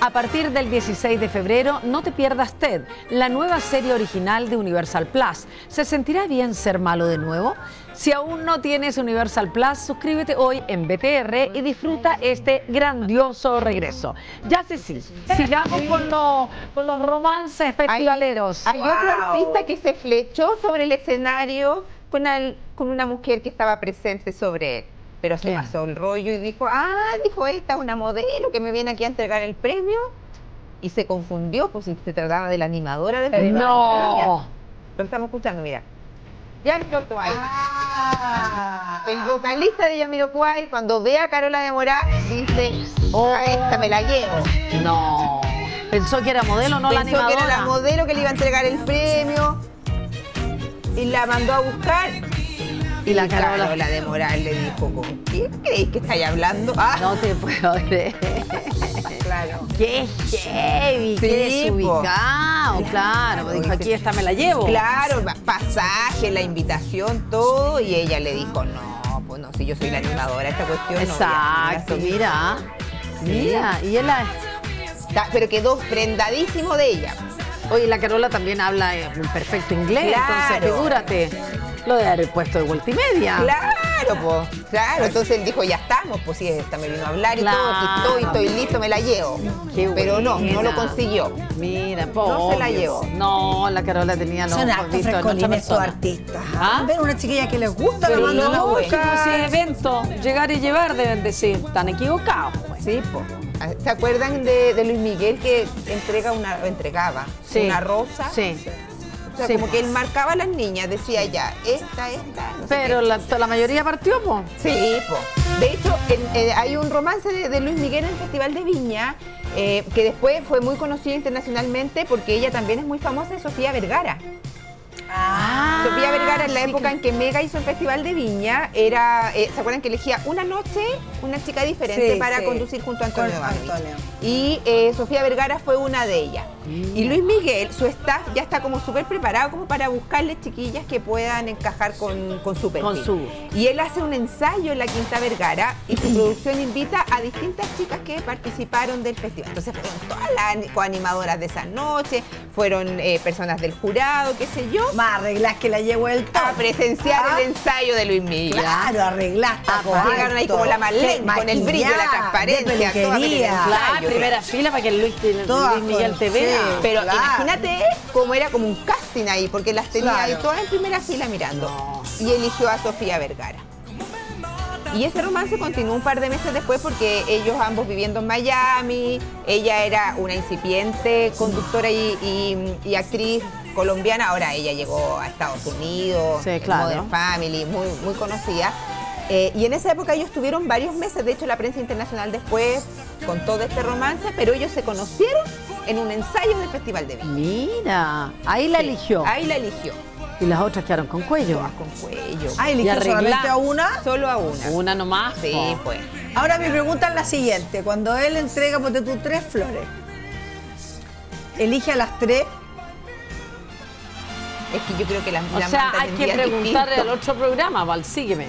A partir del 16 de febrero, no te pierdas Ted, la nueva serie original de Universal Plus. ¿Se sentirá bien ser malo de nuevo? Si aún no tienes Universal Plus, suscríbete hoy en BTR y disfruta este grandioso regreso. Ya sé sí, sigamos con, los- con los romances festivaleros. Hay otro artista que se flechó sobre el escenario con, al- con una mujer que estaba presente sobre él. Pero se pasó el rollo y dijo, ah, dijo esta, una modelo que me viene aquí a entregar el premio. Y se confundió, pues si se trataba de la animadora de la No. Lo estamos escuchando, mira. El vocalista de Jamiroquai, cuando ve a Carola de Morá, dice, oh, esta me la llevo. No. Pensó que era modelo, no la Pensó que animadora. era la modelo que le iba a entregar el premio y la mandó a buscar. Y la Carola- de Moral le dijo, ¿con quién creéis que estáis hablando? Ah, No te puedo creer. Claro. Qué heavy, qué Sí, po. desubicado. Claro, dijo, aquí esta me la llevo. Claro, pa- pasaje, la invitación, todo, y ella le dijo, no, pues no, si yo soy la animadora, esta cuestión Exacto, ya, sí". mira. Mira, y él la... Pero quedó prendadísimo de ella. Oye, la Carola también habla eh, un perfecto inglés, Claro. entonces figúrate. Lo de haber puesto de multimedia. Claro, pues, claro. Entonces él dijo, ya estamos, pues sí, esta me vino a hablar y Claro. todo, aquí estoy, estoy listo, me la llevo. Qué Pero no, no lo consiguió. Mira, No se la llevó. No, la Carola tenía los Son hartos frescolines estos artistas. ¿Ah? ¿Ah? Ven una chiquilla que les gusta, Pero la mandan a no, buscar. si es evento, llegar y llevar deben decir, están equivocados. pues. Sí, pues. ¿Se acuerdan de, de Luis Miguel que entrega una, entregaba Sí. una rosa? Sí. O sea, Sí, como po. que él marcaba a las niñas, decía ya, esta, esta. no Pero la, la mayoría partió, pues. Sí, po. De hecho, en- eh, hay un romance de, de Luis Miguel en el Festival de Viña, eh, que después fue muy conocido internacionalmente porque ella también es muy famosa, Sofía Vergara. Ah, Sofía Vergara en la época en que Mega hizo el Festival de Viña, era, eh, ¿se acuerdan que elegía una noche una chica diferente Sí, para sí. conducir junto a Antonio? Antonio. Y eh, Sofía Vergara fue una de ellas. Y Luis Miguel, su staff ya está como súper preparado como para buscarle chiquillas que puedan encajar con, con su perfil. Con su- Y él hace un ensayo en la Quinta Vergara y su producción invita a distintas chicas que participaron del festival. Entonces fueron todas las coanimadoras de esa noche, fueron eh, personas del jurado, qué sé yo, Más arreglás que la llevo el a presenciar Ah. el ensayo de Luis Miguel. Claro, arreglaste. Ah, llegaron ahí como la Marlene, con el brillo, la transparencia, ensayo. Claro, primera fila para que Luis, Luis Miguel te vea. sí. Pero Claro. imagínate cómo era como un casting ahí, porque las tenía Claro. ahí todas en primera fila mirando. Y eligió a Sofía Vergara. Y ese romance continuó un par de meses después porque ellos ambos viviendo en Miami, ella era una incipiente conductora y, y- y actriz colombiana, ahora ella llegó a Estados Unidos, Sí, claro. Modern Family, muy, muy conocida. Eh, y en esa época ellos tuvieron varios meses, de hecho la prensa internacional después contó de este romance, pero ellos se conocieron en un ensayo del Festival de Viña. Mira, ahí la Sí, eligió. Ahí la eligió, Y las otras quedaron con cuello. todas con cuello. Ah, eligió solamente a una. Solo a una. Una nomás. Sí, pues. Ahora mi pregunta es la siguiente. Cuando él entrega, ponte tú, tres flores, ¿elige a las tres? Es que yo creo que la, O la sea, hay que preguntarle al otro programa, Val, sígueme.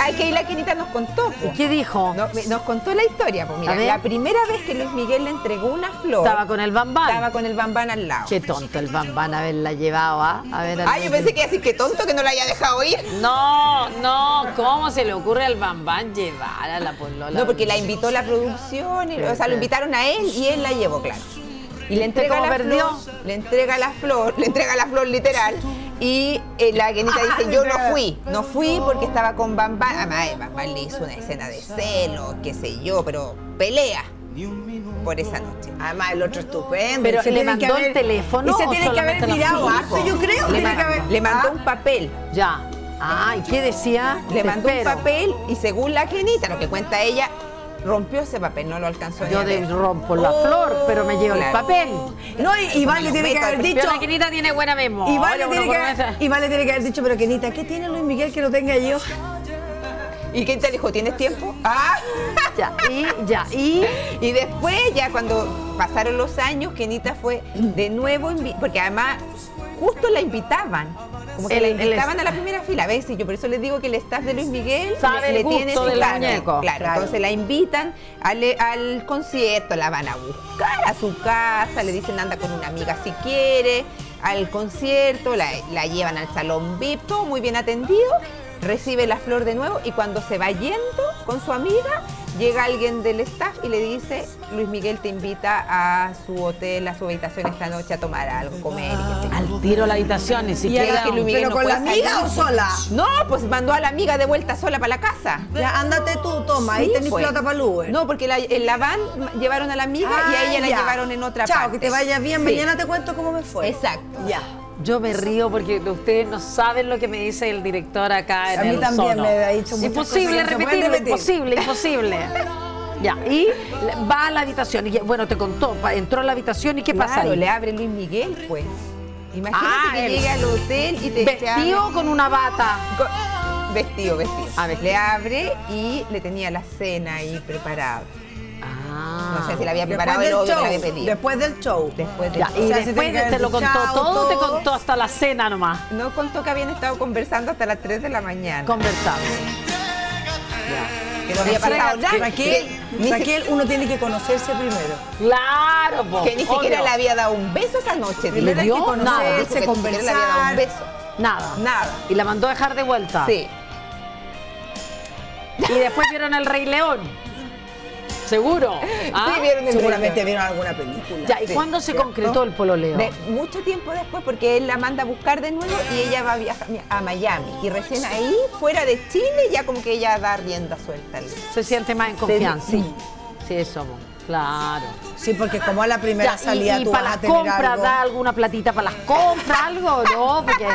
Ay, que ahí la Kenita nos contó. ¿Y po. qué dijo? No, nos contó la historia. Pues mira, A la primera vez que Luis Miguel le entregó una flor, Estaba con el bambán. estaba con el bambán al lado. Qué tonto el bambán haberla llevado, ¿ah? A ver, Ay, yo pensé que así que tonto que no la haya dejado ir. No, no, ¿cómo se le ocurre al bambán llevar a la polola? No, porque la invitó la producción, y- o sea, lo invitaron a él y él la llevó, claro. Y le entrega la perdió? flor, le entrega la flor, le entrega la flor literal. Y eh, la Kenita dice, yo no fui, no fui porque estaba con Bambán. Además, eh, Bambán le hizo una escena de celos, qué sé yo, pero pelea por esa noche. Además, el otro estupendo. Pero se ¿le mandó el haber- teléfono Y se tiene que haber mirado harto, yo creo. Le, que haber- le mandó Ah, un papel. Ya. Ah, ¿y qué decía? Le Te mandó espero. un papel y según la Kenita, lo que cuenta ella, rompió ese papel, no lo alcanzó Yo de rompo la flor, pero me llevo el Claro. papel. No, y Iván le tiene que haber Pero dicho. la Quinita tiene buena memoria. Iván le, tiene que haber, Iván le tiene que haber dicho, pero Kenita, ¿qué tiene Luis Miguel que no tenga yo? ¿Y quién te dijo? ¿Tienes tiempo? Ah. Ya, y ya, y Y después, ya cuando pasaron los años, Kenita fue de nuevo, porque además justo la invitaban. Como que El- la el invitaban a la primera fila. ¿Ves? Y yo por eso les digo que el staff de Luis Miguel Sabe le, el le tiene gusto su del carne. muñeco. Claro, Claro. entonces la invitan al, al concierto, la van a buscar a su casa, le dicen anda con una amiga si quiere, al concierto, la, la llevan al salón VIP, todo muy bien atendido, recibe la flor de nuevo y cuando se va yendo con su amiga, llega alguien del staff y le dice, Luis Miguel te invita a su hotel, a su habitación esta noche a tomar algo, comer y al tiro a la habitación, ni Y siquiera. ahí que Luis Miguel ¿Pero no con la amiga salir. o sola? No, pues mandó a la amiga de vuelta sola para la casa. Ya, ándate tú, toma, ahí Sí, tenés pues. plata para el Uber. No, porque la- en la van llevaron a la amiga y a Ah, ella la llevaron en otra Chao, parte. que te vaya bien, Sí. mañana te cuento cómo me fue. Exacto. Ya. Yo me río porque ustedes no saben lo que me dice el director acá en A mí el también Sono. me ha dicho muchas Imposible cosas repetir. imposible, imposible. Ya, y va a la habitación y bueno, te contó, entró a la habitación y ¿qué pasa ahí? le abre Luis Miguel, pues. Imagínate Ah, que él. llegue al hotel y te Vestido abre- con una bata. con- Vestido, vestido. Ah, vestido. Le abre y le tenía la cena ahí preparada. No sé si la había Después preparado del el obvio show. que le había pedido. Después del show. Después de Ya, y O sea, se después te lo contó duchado, todo, te contó hasta la cena nomás. No contó que habían estado conversando hasta las 3 de la mañana. Conversando. que no había pasado nada. Raquel, que Raquel, uno tiene que conocerse primero. Claro, po, que ni siquiera obvio. le había dado un beso esa noche. Hay dio? que Nada. Dijo que ni siquiera le había dado un beso. Nada. Nada. Y la mandó a dejar de vuelta. Sí. Y después vieron el Rey León. Seguro. ¿Ah? Sí, vieron el Seguramente vieron alguna película. Ya, ¿y Sí, cuándo se ¿cierto? concretó el pololeo? De- mucho tiempo después, porque él la manda a buscar de nuevo y ella va a viajar a Miami. Y recién ahí, fuera de Chile, ya como que ella da rienda suelta. Se siente más en confianza. Sí. Sí, eso, mo. claro. Sí, porque como a la primera Ya, y- salida y, tú para vas las a tener compras, algo. ¿da alguna platita para las compras, algo? No, porque.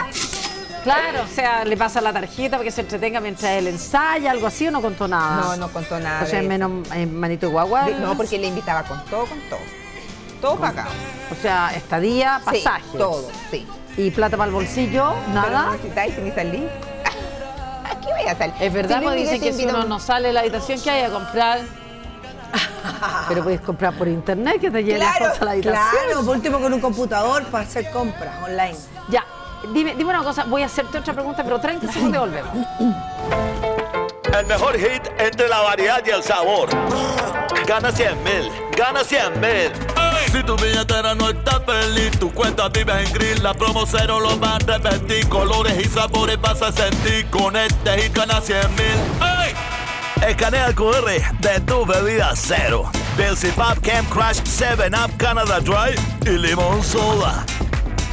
Claro, o sea, le pasa la tarjeta para que se entretenga mientras él ensaya, algo así, o no contó nada. No, no contó nada. O sea, menos eh, manito guagua. No, porque le invitaba con todo, con todo. Todo pagado. O sea, estadía, pasaje. Sí, todo, sí. Y plata para el bolsillo, Pero no nada. necesitáis ni salir. Aquí <laughs> voy a salir. Es verdad, Si pues dicen que si uno a no sale de la habitación, ¿qué hay a comprar? <laughs> Pero puedes comprar por internet que te llegue la Claro, cosa a la habitación. Claro, por último con un computador para hacer compras online. Ya, dime, dime una cosa, voy a hacerte otra pregunta, pero 30 segundos volvemos. El mejor hit entre la variedad y el sabor. Gana 100 mil, gana 100 mil. Si tu billetera no está feliz, tu cuenta vive en gris. La promo cero lo va a repetir. Colores y sabores vas a sentir. Con este hit ganas 100 mil. Escanea el QR de tu bebida cero. Y Pop, Camp Crash, 7-Up, Canada Dry y Limón Soda.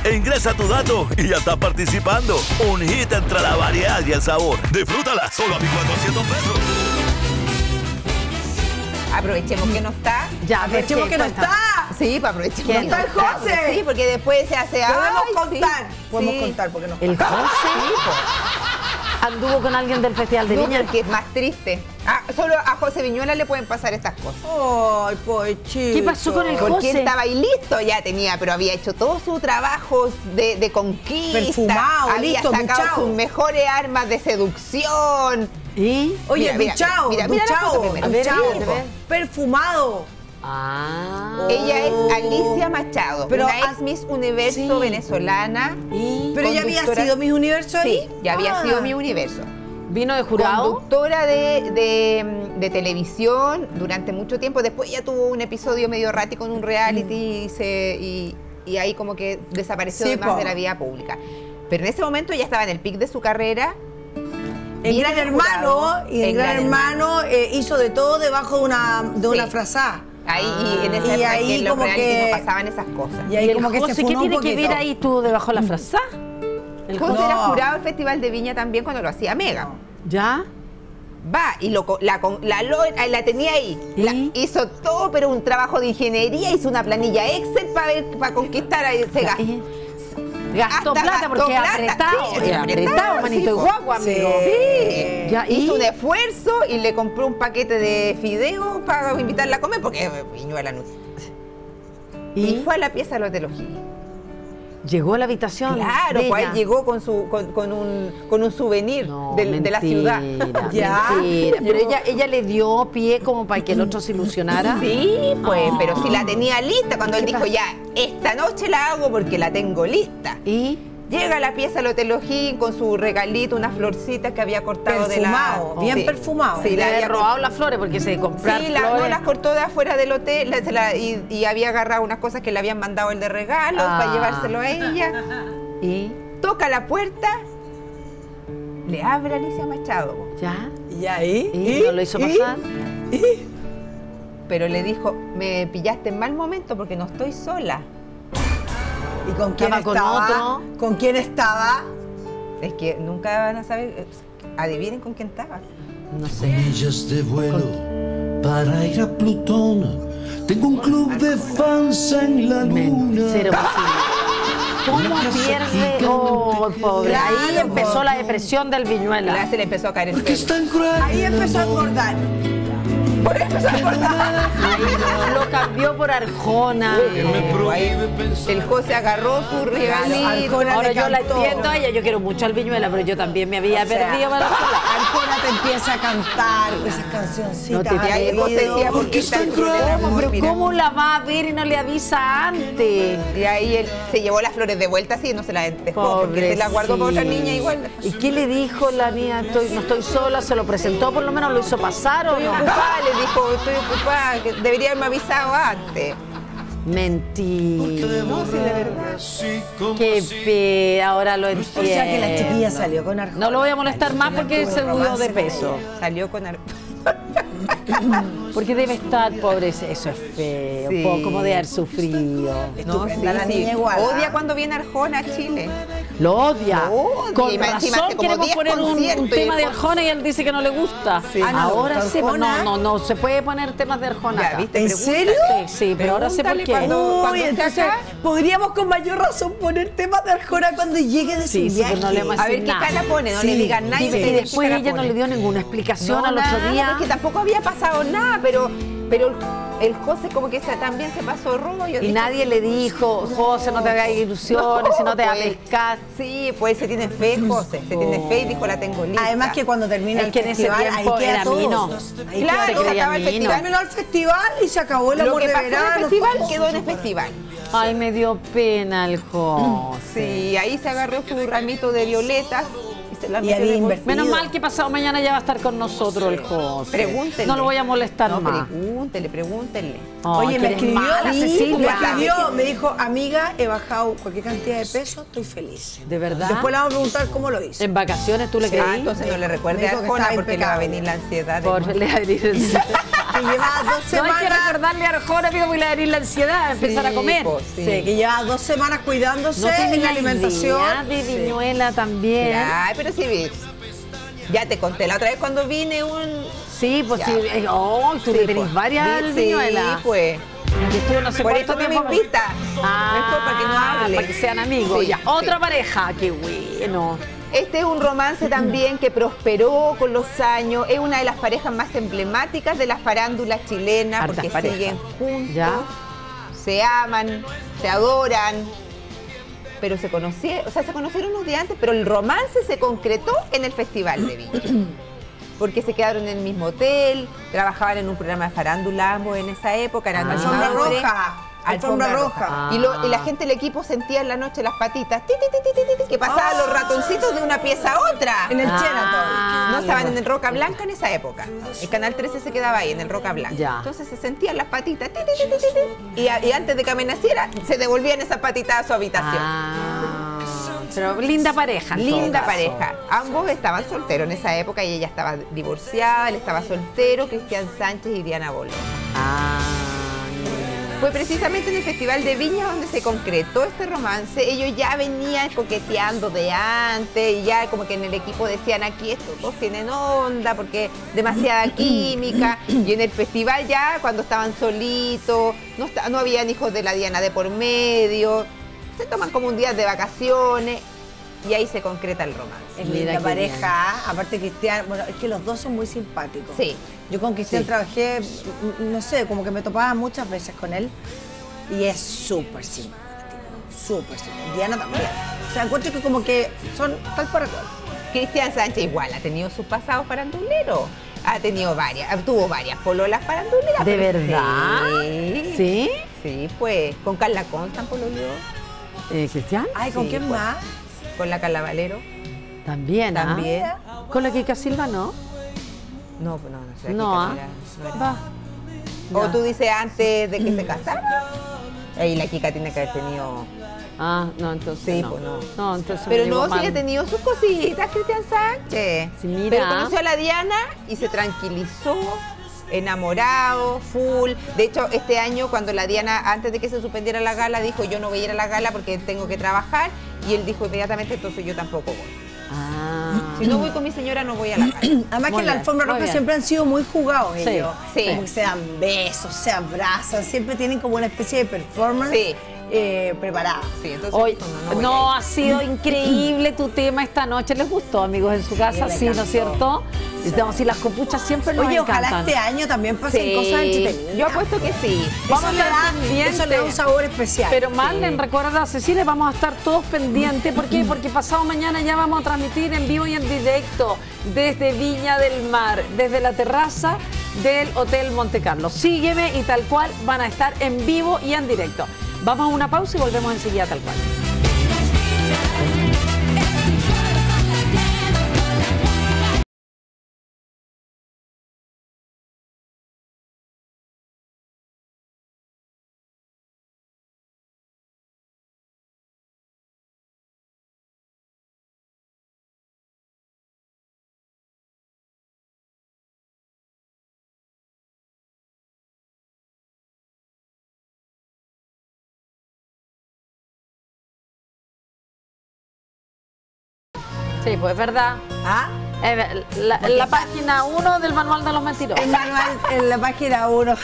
Ingresa tu dato y ya estás participando. Un hit entre la variedad y el sabor. Disfrútala solo a 1400 pesos. Aprovechemos que no está. Ya, Aprovechemos que no está. Sí, para aprovechemos ¿Quién? que no Está el está. José. Sí, porque después se hace. Podemos ay, sí. contar. Podemos Sí. contar porque no El está. José <laughs> anduvo con alguien del Festival de No, Viña. porque es más triste. Ah, solo a José Viñuela le pueden pasar estas cosas. Ay, pochito. ¿Qué pasó con el Porque José? él estaba ahí listo, ya tenía, pero había hecho todo su trabajo de, de conquista. Perfumado, había listo, sacado sus mejores armas de seducción. ¿Y? Oye, Mira, mira, duchado, mira, mira la duchado, foto primero. A ver, duchado, a ver, a ver. perfumado. Ah. Ella es Alicia Machado, Pero una ex Miss Universo Sí. venezolana. ¿Y? Pero ya había sido mis universo ahí. Sí, ya había Ah. sido mi universo. vino de jurado? Conductora de, de- de televisión durante mucho tiempo. Después ya tuvo un episodio medio errático en un reality y, se, y, y ahí como que desapareció Sí, de más de la vida pública. Pero en ese momento ya estaba en el pic de su carrera. En Gran Hermano, y en, Gran, Hermano, eh, hizo de todo debajo de una, de una frazada. Ahí y en esa Y época ahí que en los como que- no pasaban esas cosas. Y ahí ¿Y el como que José se qué tiene que ver ahí tú debajo de la frase? El José era jurado del Festival de Viña también cuando lo hacía Mega. ¿Ya? Va, y lo, la, la, la tenía ahí. Hizo todo, pero un trabajo de ingeniería, hizo una planilla Excel para ver, para conquistar a ese gasto. ¿Y? Gastó Hasta plata porque plata, apretado. sí, eh, apretado, manito po. guagua, amigo. Sí. Ya, ¿y? Hizo un esfuerzo y le compró un paquete de fideos para invitarla a comer porque eh, Viñuela no. Y, ¿Y? fue a la pieza de los de los Giles. Llegó a la habitación. Claro, pues llegó con su con, con un con un souvenir No, de la ciudad. <laughs> Ya. mentira. Pero ella, ella le dio pie como para que el otro se ilusionara. Sí, pues, Ah. pero si la tenía lista cuando él ¿Qué dijo ya, esta noche la hago porque la tengo lista. Y Llega a la pieza al Hotel Ojín con su regalito, unas florcitas que había cortado Perfumado, de la... bien Sí. perfumado. Sí, le había robado las flores porque se comprar Sí, la- flores. no las cortó de afuera del hotel la- se la- y, y había agarrado unas cosas que le habían mandado el de regalo Ah. para llevárselo a ella. <laughs> Y Toca la puerta, le abre Alicia Machado, ya. ¿Y ahí? Y no lo hizo pasar. pero le dijo, me pillaste en mal momento porque no estoy sola. ¿Y con quién Estaba con estaba? otro. ¿Con quién estaba? Es que nunca van a saber, adivinen con quién estaba. No sé. millas de vuelo para ir a Plutón. Tengo un club de fans en la luna. Cero. ¿Cómo pierde? Oh, pobre. Ahí empezó la depresión del La Viñuela. se le empezó a caer el pelo. es tan cruel. Ahí empezó a engordar. Por eso. Lo cambió por Arjona. El José agarró su regalito. Ahora yo la entiendo a ella, yo quiero mucho al Viñuela, pero yo también me había perdido para. Arjona te empieza a cantar esas cancioncitas. No te al Y ahí el José oído. decía, ¿por qué está el ¿Cómo? amor? Pero. ¿cómo la va a ver y no le avisa antes? Y ahí él se llevó las flores de vuelta así y no se las dejó porque se las guardó para otra niña igual. ¿Y qué le dijo la niña? Estoy, no estoy sola, se lo presentó, por lo menos lo hizo pasar o no. Dijo, estoy ocupada, que debería haberme avisado antes. Mentira. No, sí, de verdad. Qué pe, ahora lo O entiendo. sea que la chiquilla salió con Arjona. No lo voy a molestar más porque se subió de peso. Salió con... ar- <laughs> Porque debe estar, pobre, eso es feo, Sí. como de haber sufrido. No, sí, la sí. niña igual, ¿ah? Odia cuando viene Arjona a Chile. Lo odia. Lo odia, Con y razón queremos 10 poner un, tema de Arjona y él dice que no le gusta. Sí. Ah, ¿no ahora sí, pero no, no, no, se puede poner temas de Arjona. Ya, acá. ¿viste? ¿En serio? Sí, sí, pero ahora sé por qué. cuando- Uy, cuando entonces acá. podríamos con mayor razón poner temas de Arjona cuando llegue de Sí, su sí, viaje. no le A ver qué cara pone, no Sí. le digan nada. Y, después ella no le dio ninguna explicación al otro día. Porque tampoco había pasado nada, pero, pero el José como que se- también se pasó rollo. Y Dijo, nadie le dijo, José, no te hagas ilusiones, si no te a pues, pescar. Sí, pues se tiene fe, José. Se tiene fe y dijo, la tengo lista. Además que cuando termina Es el que en ese festival, ahí tiempo queda era todo. mino. Ahí Claro, queda se acaba el festival. Terminó el festival y se acabó el Lo amor que de pasó en verano. el festival quedó en el festival. Ay, me dio pena el José. Sí, ahí se agarró su ramito de violetas y había invertido. Menos mal que pasado mañana ya va a estar con nosotros el José. Pregúntenle. No lo voy a molestar No, más. pregúntele, pregúntenle. Ay, Oye, me escribió, mala, sí, Cecilia. me escribió, me dijo, amiga, he bajado cualquier cantidad de peso, estoy feliz. ¿De verdad? Después le vamos a preguntar cómo lo hizo. En vacaciones tú le Sí. creí. Ah, entonces no le recuerde a Arjona porque le va a venir la ansiedad. Por le va a venir el- Que llevaba dos No hay que semanas. recordarle a Arjona, amigo, porque le va a venir la ansiedad empezar a Sí, comer. po, sí. Sí, que llevaba dos semanas cuidándose No en la alimentación. idea de. Viñuela también. Ay, pero sí, Ya te conté la otra vez cuando vine un... Sí, pues Ya. sí. eh, Oh, tú Sí, le tenés pues. varias Sí, pues. Y estuvo no sé Por eso que me tiempo. invita. Ah, Mejor para que no hable. Para que sean amigos. Sí, ya. sí. Otra pareja. Qué bueno. Este es un romance también que prosperó con los años. Es una de las parejas más emblemáticas de las farándulas chilenas Hartas porque siguen juntos, Ya. se aman, se adoran. Pero se conocieron, o sea, se conocieron unos días antes, pero el romance se concretó en el Festival de Viña. <clears throat> Porque se quedaron en el mismo hotel, trabajaban en un programa de farándula ambos en esa época, eran Ah. Alfombra roja. Alfombra roja. Y, lo- y la gente del equipo sentía en la noche las patitas, ti, ti, ti, ti, ti, ti, que pasaban los ratoncitos de una pieza a otra. En el Ah. Sheraton. No estaban en el Roca Blanca en esa época. El Canal 13 se quedaba ahí, en el Roca Blanca. Ya. Entonces se sentían las patitas. ti, ti, ti, ti, ti, ti, y, a- y antes de que amaneciera, se devolvían esas patitas a su habitación. Ah, pero linda pareja. Linda caso. pareja. Ambos estaban solteros en esa época y ella estaba divorciada, él estaba soltero, Cristian Sánchez y Diana Bolo. Ah, Fue precisamente en el Festival de Viña donde se concretó este romance. Ellos ya venían coqueteando de antes y ya como que en el equipo decían aquí estos dos tienen onda porque demasiada química. Y en el festival ya cuando estaban solitos, no, no habían hijos de la Diana de por medio, se toman como un día de vacaciones y ahí se concreta el romance. Es linda pareja, aparte Cristian, bueno, es que los dos son muy simpáticos. Sí. Yo con Cristian Sí. trabajé, no sé, como que me topaba muchas veces con él y es súper simpático, súper simpático. Diana también. O sea, encuentro que como que son tal para cual. Cristian Sánchez igual ha tenido sus pasados faranduleros. Ha tenido varias, tuvo varias pololas faranduleras. ¿De verdad? Sí. ¿Sí? Sí, pues. Con Carla Constan pololeó. Eh, ¿Cristian? Ay, ¿con Sí, quién pues. más? Con la Carla Valero. También, ¿ah? También. Con la Kika Silva, ¿no? No, pues no, no sé. No, ¿ah? no era. Va. O tú dices antes de que se casaran. Ahí la Kika tiene que haber tenido. Ah, no, entonces Sí, no. pues no. No, entonces Pero no, sí mal. ha tenido sus cositas, Cristian Sánchez. Sí, mira. Pero conoció a la Diana y se tranquilizó, enamorado, full. De hecho, este año, cuando la Diana, antes de que se suspendiera la gala, dijo: Yo no voy a ir a la gala porque tengo que trabajar. Y él dijo inmediatamente: Entonces yo tampoco voy. Ah. Si no voy con mi señora, no voy a la gala. <clears throat> Además Muy que en la alfombra roja siempre han sido muy jugados Sí, ellos. sí. Como que se dan besos, se abrazan, siempre tienen como una especie de performance Sí. Eh, preparada. Sí, entonces Hoy, no, voy a ir". ha sido increíble tu tema esta noche. ¿Les gustó, amigos, en su casa? Sí, ¿no es cierto? Y no, sí, las copuchas siempre nos Oye, ojalá encantan. este año también pasen Sí. cosas entretenidas. Yo apuesto que sí. Vamos a Eso estar pendientes. Eso le da un sabor especial. Pero Marlen, recuerda, Cecilia, vamos a estar todos pendientes. ¿Por qué? Porque pasado mañana ya vamos a transmitir en vivo y en directo desde Viña del Mar, desde la terraza del Hotel Monte Carlo. Sígueme y tal cual van a estar en vivo y en directo. Vamos a una pausa y volvemos enseguida tal cual. Sí, pues es verdad. ¿Ah? Es ver- la, la página 1 del manual de los mentirosos. El manual en la página 1.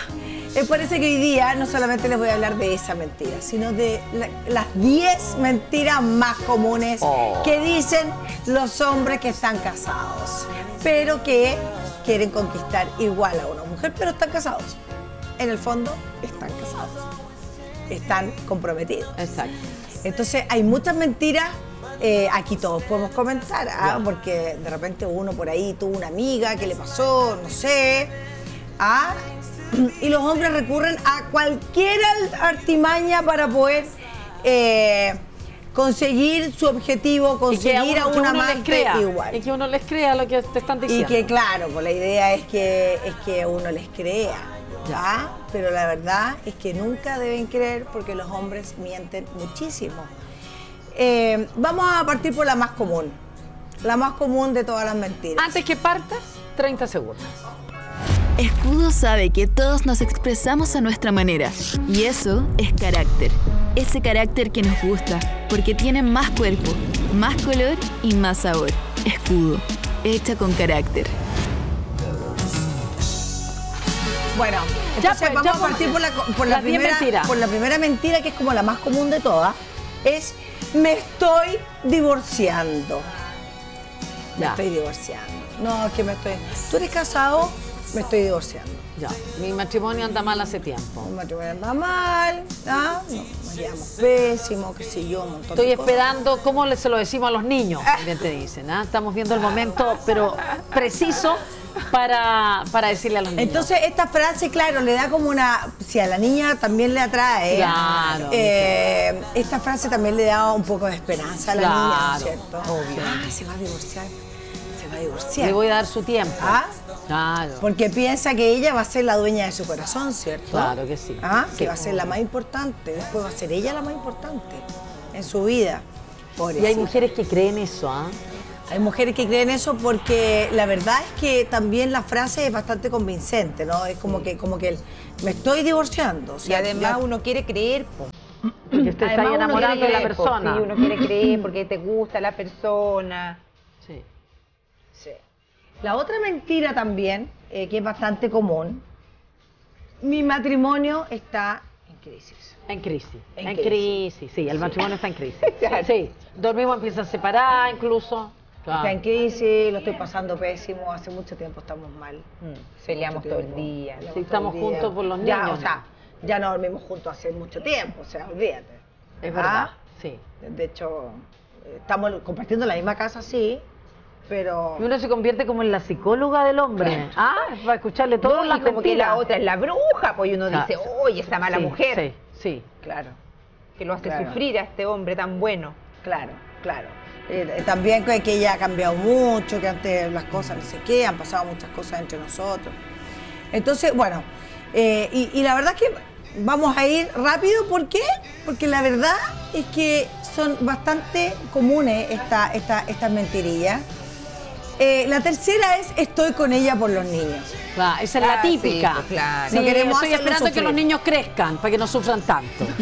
Me parece que hoy día no solamente les voy a hablar de esa mentira, sino de la- las 10 mentiras más comunes Oh. que dicen los hombres que están casados, pero que quieren conquistar igual a una mujer, pero están casados. En el fondo, están casados. Están comprometidos. Exacto. Entonces hay muchas mentiras. Eh, aquí todos podemos comentar, ¿ah? porque de repente uno por ahí tuvo una amiga que le pasó, no sé. ¿ah? <clears throat> Y los hombres recurren a cualquier al- artimaña para poder eh, conseguir su objetivo, Y conseguir a, uno- que una amante igual. Y que uno les crea lo que te están Y diciendo. que claro, pues la idea es que, es que uno les crea, ¿ya? Pero la verdad es que nunca deben creer porque los hombres mienten muchísimo. Eh, vamos a partir por la más común, la más común de todas las mentiras. Antes que partas, 30 segundos. Escudo sabe que todos nos expresamos a nuestra manera. Y eso es carácter. Ese carácter que nos gusta, porque tiene más cuerpo, más color y más sabor. Escudo, hecha con carácter. Bueno, Ya, pues, vamos ya, a partir por la, por, la primera, por la primera mentira, que es como la más común de todas, es me estoy divorciando. Me Ya. estoy divorciando. No, es que me estoy... ¿Tú eres casado? Me estoy divorciando. Ya. Mi matrimonio anda mal hace tiempo. Un matrimonio anda mal, ¿ah? No, nos llevamos pésimo, qué sé yo, un montón Estoy de cosas. esperando cómo se lo decimos a los niños, <laughs> también te dicen. ¿ah? Estamos viendo el momento, pero preciso para, para decirle a los niños. Entonces, esta frase, claro, le da como una. Si a la niña también le atrae. Claro. eh, esta frase también le da un poco de esperanza a la niña, ¿no es Claro, cierto? obvio. Ah, se va a divorciar. Se va a divorciar. le voy a dar su tiempo. ¿Ah? Claro. Porque piensa que ella va a ser la dueña de su corazón, ¿cierto? Claro que sí. ¿Ah? Sí. Que va a ser la más importante. Después va a ser ella la más importante en su vida. Y hay mujeres que creen eso, ¿ah? Hay mujeres que creen eso porque la verdad es que también la frase es bastante convincente, ¿no? Es como que, como que el, me estoy divorciando. o Y además ya- uno quiere creer, po. Que usted está quiere de la creer, po. persona. Sí, uno quiere creer porque te gusta la persona. Sí. Sí. La otra mentira también, eh, que es bastante común, mi matrimonio está en crisis. En crisis. En, En crisis. sí. El matrimonio está en crisis. <laughs> Sí. Dormimos, empieza a separar incluso. Claro. Está en crisis, lo estoy pasando pésimo, hace mucho tiempo estamos mal. Peleamos Mucho todo el día. Peleamos Sí, estamos todo día. juntos por los Ya, niños, o sea, ya no dormimos juntos hace mucho tiempo, o sea, olvídate. Es Ah, verdad. Sí. De hecho, estamos compartiendo la misma casa, sí, pero... Y uno se convierte como en la psicóloga del hombre. Ah, para escucharle No, todas y las como que la otra es la bruja, pues y uno Claro. dice, oye, esa mala Sí, mujer, Sí, sí. Claro, que lo hace Claro. sufrir a este hombre tan bueno. claro, claro. Eh, eh, también que, que ella ha cambiado mucho, que antes las cosas no sé qué, han pasado muchas cosas entre nosotros. Entonces, bueno, eh, y, y la verdad es que vamos a ir rápido, ¿por qué? Porque la verdad es que son bastante comunes esta, esta, estas mentirillas. Eh, la tercera es estoy con ella por los niños. Claro, esa es la Ah, sí, típica. pues, claro. Sí, No queremos estoy esperando que los niños crezcan para que no sufran tanto. <laughs>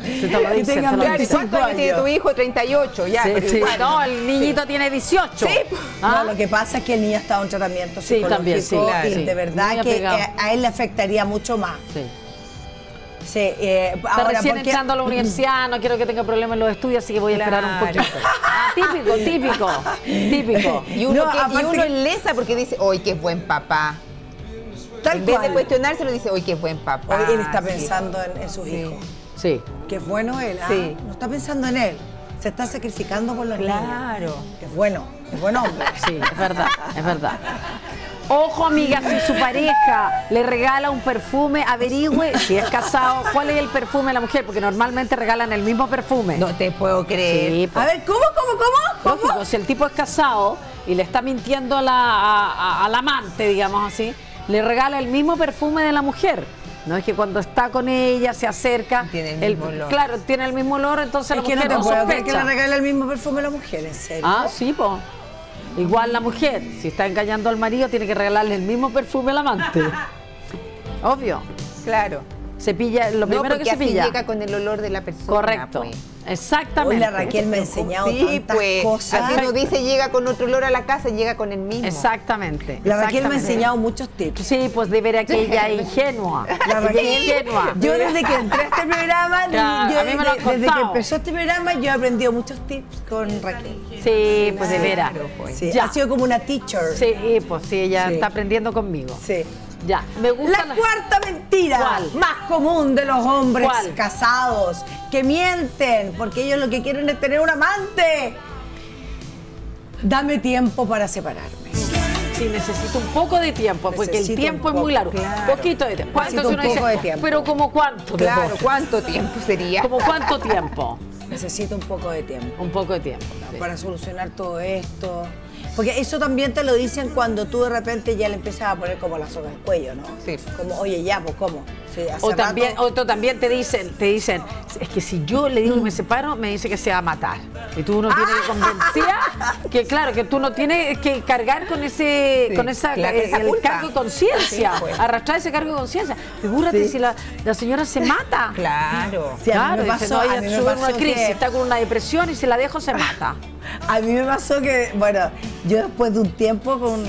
Se te lo Que dicen, tengan te lo Claro, ¿y dicen. ¿cuántos años tiene tu hijo? 38, ya. Sí, pero sí. igual. No, el niñito tiene 18. Sí. ¿Ah? No, lo que pasa es que el niño está en un tratamiento Sí, psicológico también, sí, claro, y sí. de verdad que eh, a él le afectaría mucho más. Sí. Sí, eh, Está ahora, recién porque- entrando a la universidad, no quiero que tenga problemas en los estudios, así que voy a esperar un poquito. Ah, típico, típico, típico. Y uno, No, que- y aparte uno que- enleza porque dice, ¡ay, qué buen papá! Tal en vez de cual. cuestionárselo, dice, ¡ay, qué buen papá! Hoy él está Sí. pensando en, en sus Sí. hijos. Sí. Que es bueno él, ¿ah? Sí. No está pensando en él. Se está sacrificando por los niños. Claro. Es bueno, es buen hombre. <laughs> Sí, es verdad, es verdad. Ojo, amiga, si su pareja le regala un perfume, averigüe si es casado, cuál es el perfume de la mujer, porque normalmente regalan el mismo perfume. No te puedo creer. Sí, po. A ver, ¿cómo, cómo, cómo? ¿Cómo? Lógico, si el tipo es casado y le está mintiendo a la, a- a- al amante, digamos así, le regala el mismo perfume de la mujer. No es que cuando está con ella, se acerca. Tiene el mismo olor. Claro, tiene el mismo olor, entonces Es la que no no creer que sospecha. le regale el mismo perfume a la mujer, en serio. Ah, sí, pues. Igual la mujer, si está engañando al marido, tiene que regalarle el mismo perfume al amante. <laughs> Obvio. Claro. Se pilla, lo No, primero que se así pilla. llega con el olor de la persona. Correcto. pues. Exactamente. Hoy la Raquel me ha enseñado Sí, tantas pues. cosas. Así uno dice, llega con otro olor a la casa, llega con el mismo. Exactamente. La Raquel me ha enseñado muchos tips. Sí, pues de ver que ella es <laughs> ingenua. La Raquel, ingenua. yo desde que entré a este programa, yo a mí me desde, que empezó este programa, yo he aprendido muchos tips con Raquel. Sí, pues de veras. Sí, Ya. ha sido como una teacher. Sí, pues sí, ella Sí. está aprendiendo conmigo. Sí. Ya, me gusta La cuarta mentira ¿Cuál? más común de los hombres ¿Cuál? casados que mienten porque ellos lo que quieren es tener un amante. Dame tiempo para separarme. Sí, necesito un poco de tiempo, porque el tiempo es muy largo. claro. Poquito de tiempo. Entonces un uno poco dice, de tiempo. Pero como cuánto? Claro? ¿cuánto tiempo sería? ¿Como cuánto tiempo? necesito un poco de tiempo. Un poco de tiempo. sí. Para solucionar todo esto. Porque eso también te lo dicen cuando tú de repente ya le empiezas a poner como la soga al cuello, ¿no? Sí. Como, oye, ya, pues, ¿cómo? Sí, hace O también, rato- otro también te dicen, te dicen, es que si yo le digo que me separo, me dice que se va a matar. Y tú no tienes que convencía <laughs> que claro, que tú no tienes que cargar con ese, Sí, con esa, claro, eh, esa el culpa. cargo de conciencia, Sí, pues. arrastrar ese cargo de conciencia. Figúrate si la, la señora se mata. Claro. Claro, me dice, pasó- no, ella me sube una crisis, que- está con una depresión y si la dejo se mata. <laughs> A mí me pasó que, bueno, yo después de un tiempo con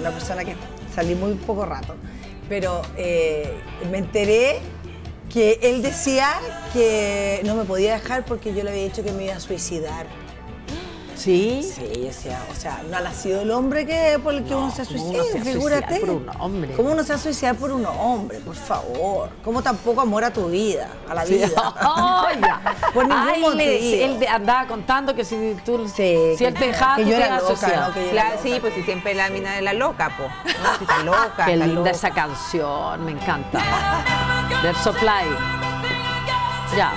una persona que salí muy poco rato, pero eh, me enteré que él decía que no me podía dejar porque yo le había dicho que me iba a suicidar. ¿Sí? Sí, yo decía, o sea, no ha nacido el hombre que por el que uno se ¿cómo suicida, uno se figúrate. suicidar por un hombre? ¿Cómo uno se va a suicidar por un hombre, por favor? ¿Cómo tampoco amor a tu vida, a la Sí. vida? <laughs> Oiga. Por ningún Ay, motivo. le- él andaba contando que si tú Sí, si él te dejaba, que yo era loca, suicidar. ¿no? Que yo era Claro, loca. sí, pues si siempre la mina de la loca, po. ¿no? Si está loca, <laughs> Qué está linda loca. esa canción, me encanta. Del Supply. Ya.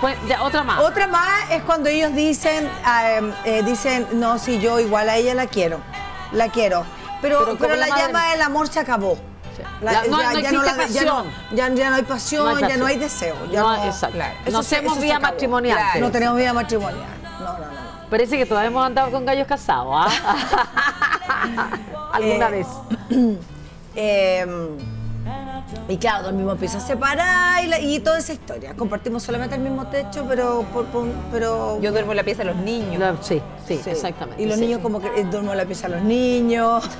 Pues, ya, otra más. Otra más es cuando ellos dicen, ah, eh, dicen, no, si yo igual a ella la quiero, la quiero. Pero, Pero la la llama el amor se acabó. La- Ya, no- ya no, pasión. ya, ya no hay pasión, No hay ya no hay deseo. Ya No, no, exacto. Claro. No hacemos vida matrimonial. Claro, No tenemos vida matrimonial. No, no, no. Parece que todavía hemos andado con gallos casados, ¿ah? <laughs> ¿Alguna Eh, vez? Eh, <clears throat> y claro, dormimos piso separar y, la- y toda esa historia. Compartimos solamente el mismo techo, pero... Por, por- pero Yo duermo en la pieza de los niños. No, sí, sí, Sí. exactamente. Y los sí. niños como que eh, duermo en la pieza de los niños. <laughs>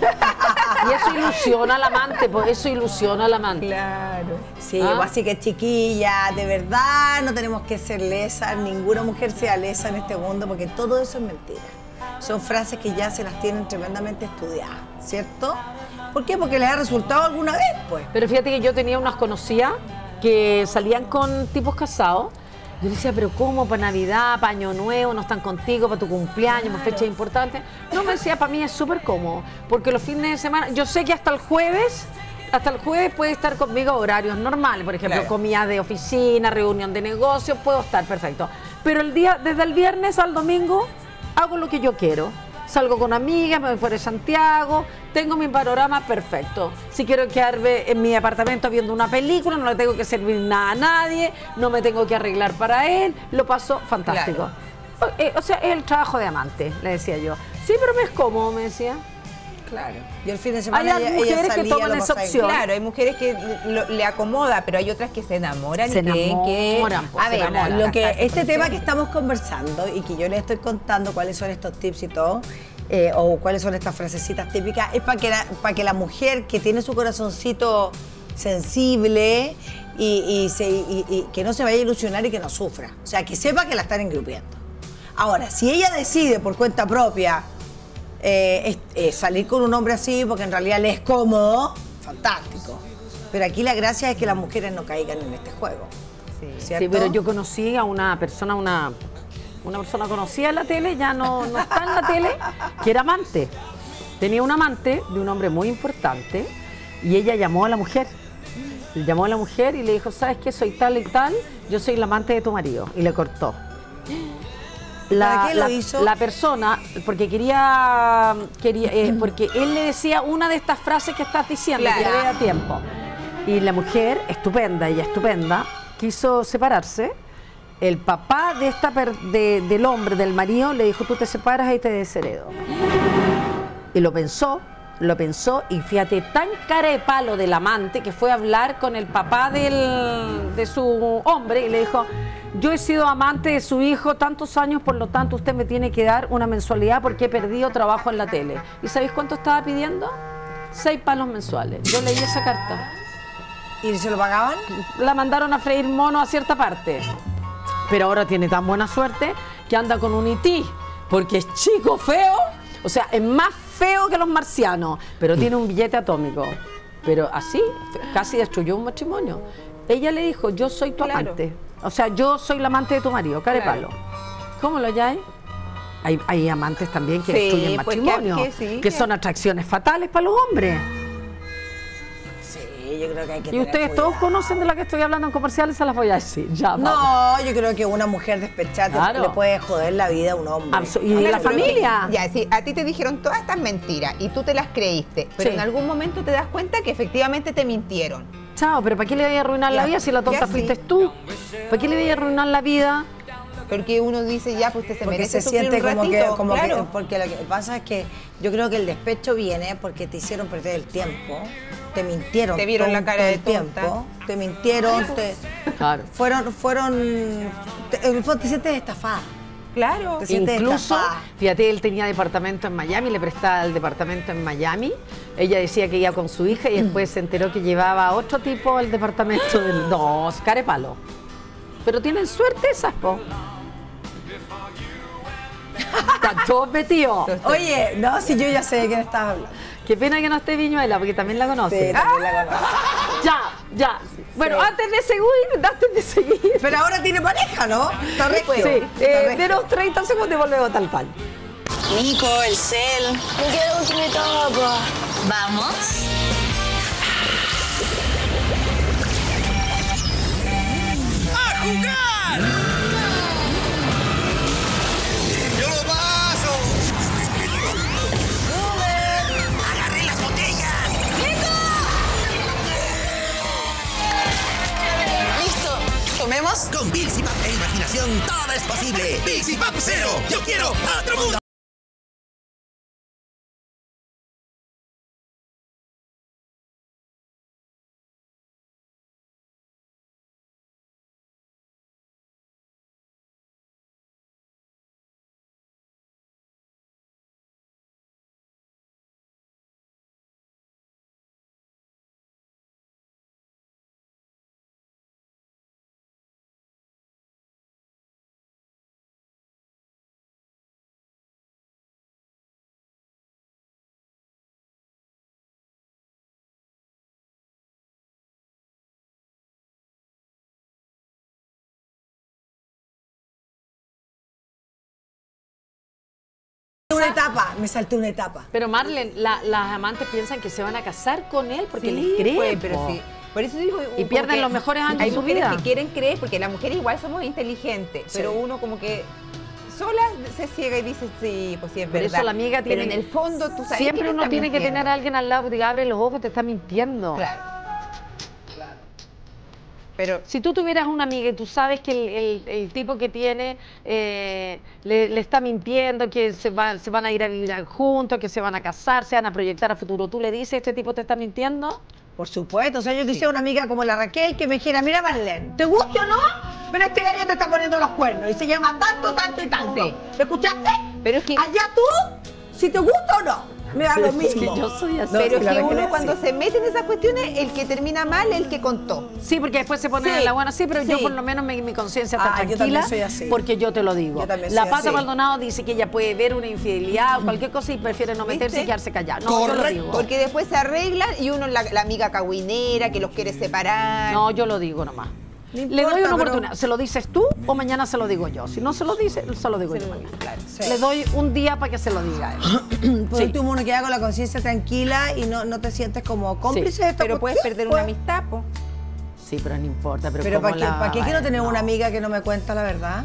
Y eso ilusiona al amante, pues eso ilusiona al amante. Claro. Sí, ¿Ah? pues así que chiquilla, de verdad no tenemos que ser lesas, ninguna mujer sea lesa en este mundo, porque todo eso es mentira. Son frases que ya se las tienen tremendamente estudiadas, ¿cierto? ¿Por qué? Porque les ha resultado alguna vez, pues. Pero fíjate que yo tenía unas conocidas que salían con tipos casados. Yo le decía, pero ¿cómo? Para Navidad, para Año Nuevo, no están contigo, para tu cumpleaños, para fechas importantes. No, me decía, para mí es súper cómodo, porque los fines de semana, yo sé que hasta el jueves, hasta el jueves puede estar conmigo a horarios normales, por ejemplo, Claro. comida de oficina, reunión de negocios, puedo estar perfecto. Pero el día, desde el viernes al domingo, hago lo que yo quiero. Salgo con amigas, me voy fuera de Santiago, tengo mi panorama perfecto. Si quiero quedarme en mi apartamento viendo una película, no le tengo que servir nada a nadie, no me tengo que arreglar para él, lo paso fantástico. O, eh, o sea, es el trabajo de amante, le decía yo. Sí, pero me es cómodo, me decía. Claro. Y el fin de semana Hay ella, ella mujeres que salía, toman lo esa opción. Claro, hay mujeres que lo- le acomoda, pero hay otras que se enamoran Se y creen que. enamoran, pues, a ver, enamoran. Lo que, este tema que estamos conversando y que yo les estoy contando cuáles son estos tips y todo, eh, o cuáles son estas frasecitas típicas, es para que, la, para que la mujer que tiene su corazoncito sensible y, y se- y- y que no se vaya a ilusionar y que no sufra. O sea, que sepa que la están engrupiendo. Ahora, si ella decide por cuenta propia eh, es- eh, salir con un hombre así porque en realidad le es cómodo, fantástico. Pero aquí la gracia es que las mujeres no caigan en este juego. Sí, pero yo conocí a una persona, una, una persona conocida en la tele, ya no, no está en la tele, que era amante. Tenía un amante de un hombre muy importante y ella llamó a la mujer. Llamó a la mujer y le dijo, ¿sabes qué? Soy tal y tal, yo soy la amante de tu marido. Y le cortó. ¿Para qué lo la- hizo? la persona, porque quería, quería eh, porque él le decía una de estas frases que estás diciendo, que Claro. le da tiempo. Y la mujer, estupenda, ella estupenda, quiso separarse. El papá de esta per- de- del hombre, del marido, le dijo, tú te separas y te desheredo. Y lo pensó, lo pensó, y fíjate, tan cara de palo del amante que fue a hablar con el papá del- de su hombre y le dijo, yo he sido amante de su hijo tantos años, por lo tanto usted me tiene que dar una mensualidad porque he perdido trabajo en la tele. ¿Y sabéis cuánto estaba pidiendo? Seis palos mensuales. Yo leí esa carta. ¿Y se lo pagaban? La mandaron a freír mono a cierta parte. Pero ahora tiene tan buena suerte que anda con un IT, porque es chico, feo, o sea, es más feo que los marcianos, pero tiene un billete atómico. Pero así, casi destruyó un matrimonio. Ella le dijo, yo soy tu Claro. amante. O sea, yo soy la amante de tu marido, care Claro. palo. ¿Cómo lo hay? Hay, hay amantes también que Sí, destruyen pues, que- matrimonios, que sí, que que- son atracciones fatales para los hombres. Sí, yo creo que hay que Y tener ustedes todos conocen de la que estoy hablando en comerciales, se las voy a decir. Ya. No, yo creo que una mujer despechada Claro. le puede joder la vida a un hombre. Y de la familia. que- Ya, sí, a ti te dijeron todas estas mentiras y tú te las creíste, pero Sí. en algún momento te das cuenta que efectivamente te mintieron. Chao, pero ¿para qué le voy a arruinar la vida si la tonta fuiste tú? ¿Para qué le voy a arruinar la vida? Porque uno dice, ya, pues usted se porque merece se siente un como que, claro. porque lo que pasa es que yo creo que el despecho viene porque te hicieron perder el tiempo, te mintieron, Te vieron la cara de tonta. tiempo, te mintieron, te, Claro. fueron, fueron, te, en el fondo te sientes estafada. Claro. Te sientes Incluso, estafada. fíjate, él tenía departamento en Miami, le prestaba el departamento en Miami. Ella decía que iba con su hija y después se enteró que llevaba a otro tipo al departamento del. No, carepalo. Pero tienen suerte esas, po. Están todos metidos. Oye, no, si yo ya sé de quién estás hablando. Qué pena que no esté Viñuela, porque también la conoce. Sí, también la conozco. Ya, ya. Bueno, Sí. antes de seguir, antes de seguir. Pero ahora tiene pareja, ¿no? Está regio. Sí, eh, denos 30 segundos y volvemos tal cual. Nico, el cel. Me queda última etapa. ¿Vamos? ¡A jugar! Con Bills y Pap e imaginación todo es posible. Bills y Pap Cero. Yo quiero otro mundo. Una etapa, me salté una etapa. Pero Marlene, la- las amantes piensan que se van a casar con él porque Sí, les creen. pues, pero sí. Por eso digo, Y pierden los mejores años hay de su mujeres vida. que quieren creer, porque las mujeres igual somos inteligentes, pero uno como que sola se ciega y dice, sí, pues sí, es Por verdad. eso la amiga Pero tiene. en el fondo tú sabes Siempre uno tiene que tener a alguien al lado que diga, abre los ojos, te está mintiendo. Claro. Pero Si tú tuvieras una amiga y tú sabes que el, el- el tipo que tiene eh, le, le está mintiendo, que se, va- se van a ir a vivir juntos, que se van a casar, se van a proyectar a futuro, ¿tú le dices, este tipo te está mintiendo? Por supuesto, o sea, yo te decía a una amiga como la Raquel que me dijera, mira Marlene, ¿te gusta o no? Pero este gallo te está poniendo los cuernos y se llama tanto, tanto y tanto. Sí. ¿Me escuchaste? Pero es que- Allá tú, si te gusta o no, me da lo Es que mismo. yo soy así. No, pero es que uno cuando se mete en esas cuestiones, el que termina mal es el que contó. Sí, porque después se pone Sí, en la buena, sí, pero yo por lo menos mi, mi conciencia está Ah, yo tranquila también soy así. porque yo te lo digo. Yo también la soy Pata así. Maldonado dice que ella puede ver una infidelidad o cualquier cosa y prefiere no meterse ¿Viste? y quedarse callada. No, yo lo Correcto. digo. Porque después se arreglan y uno la, la amiga cagüinera que los quiere separar. No, yo lo digo nomás. Le doy una pero- oportunidad. ¿Se lo dices tú o mañana se lo digo yo? Si no se lo dice, se lo digo yo mañana. Sí. Le doy un día para que se lo diga él. <clears throat> Por Sí. último, uno queda con la conciencia tranquila y no, no te sientes como cómplice de esta Pero puedes perder pues. una amistad, po. Sí, pero no importa. Pero, Pero ¿cómo ¿para qué, la- ¿para qué quiero tener no. una amiga que no me cuenta la verdad?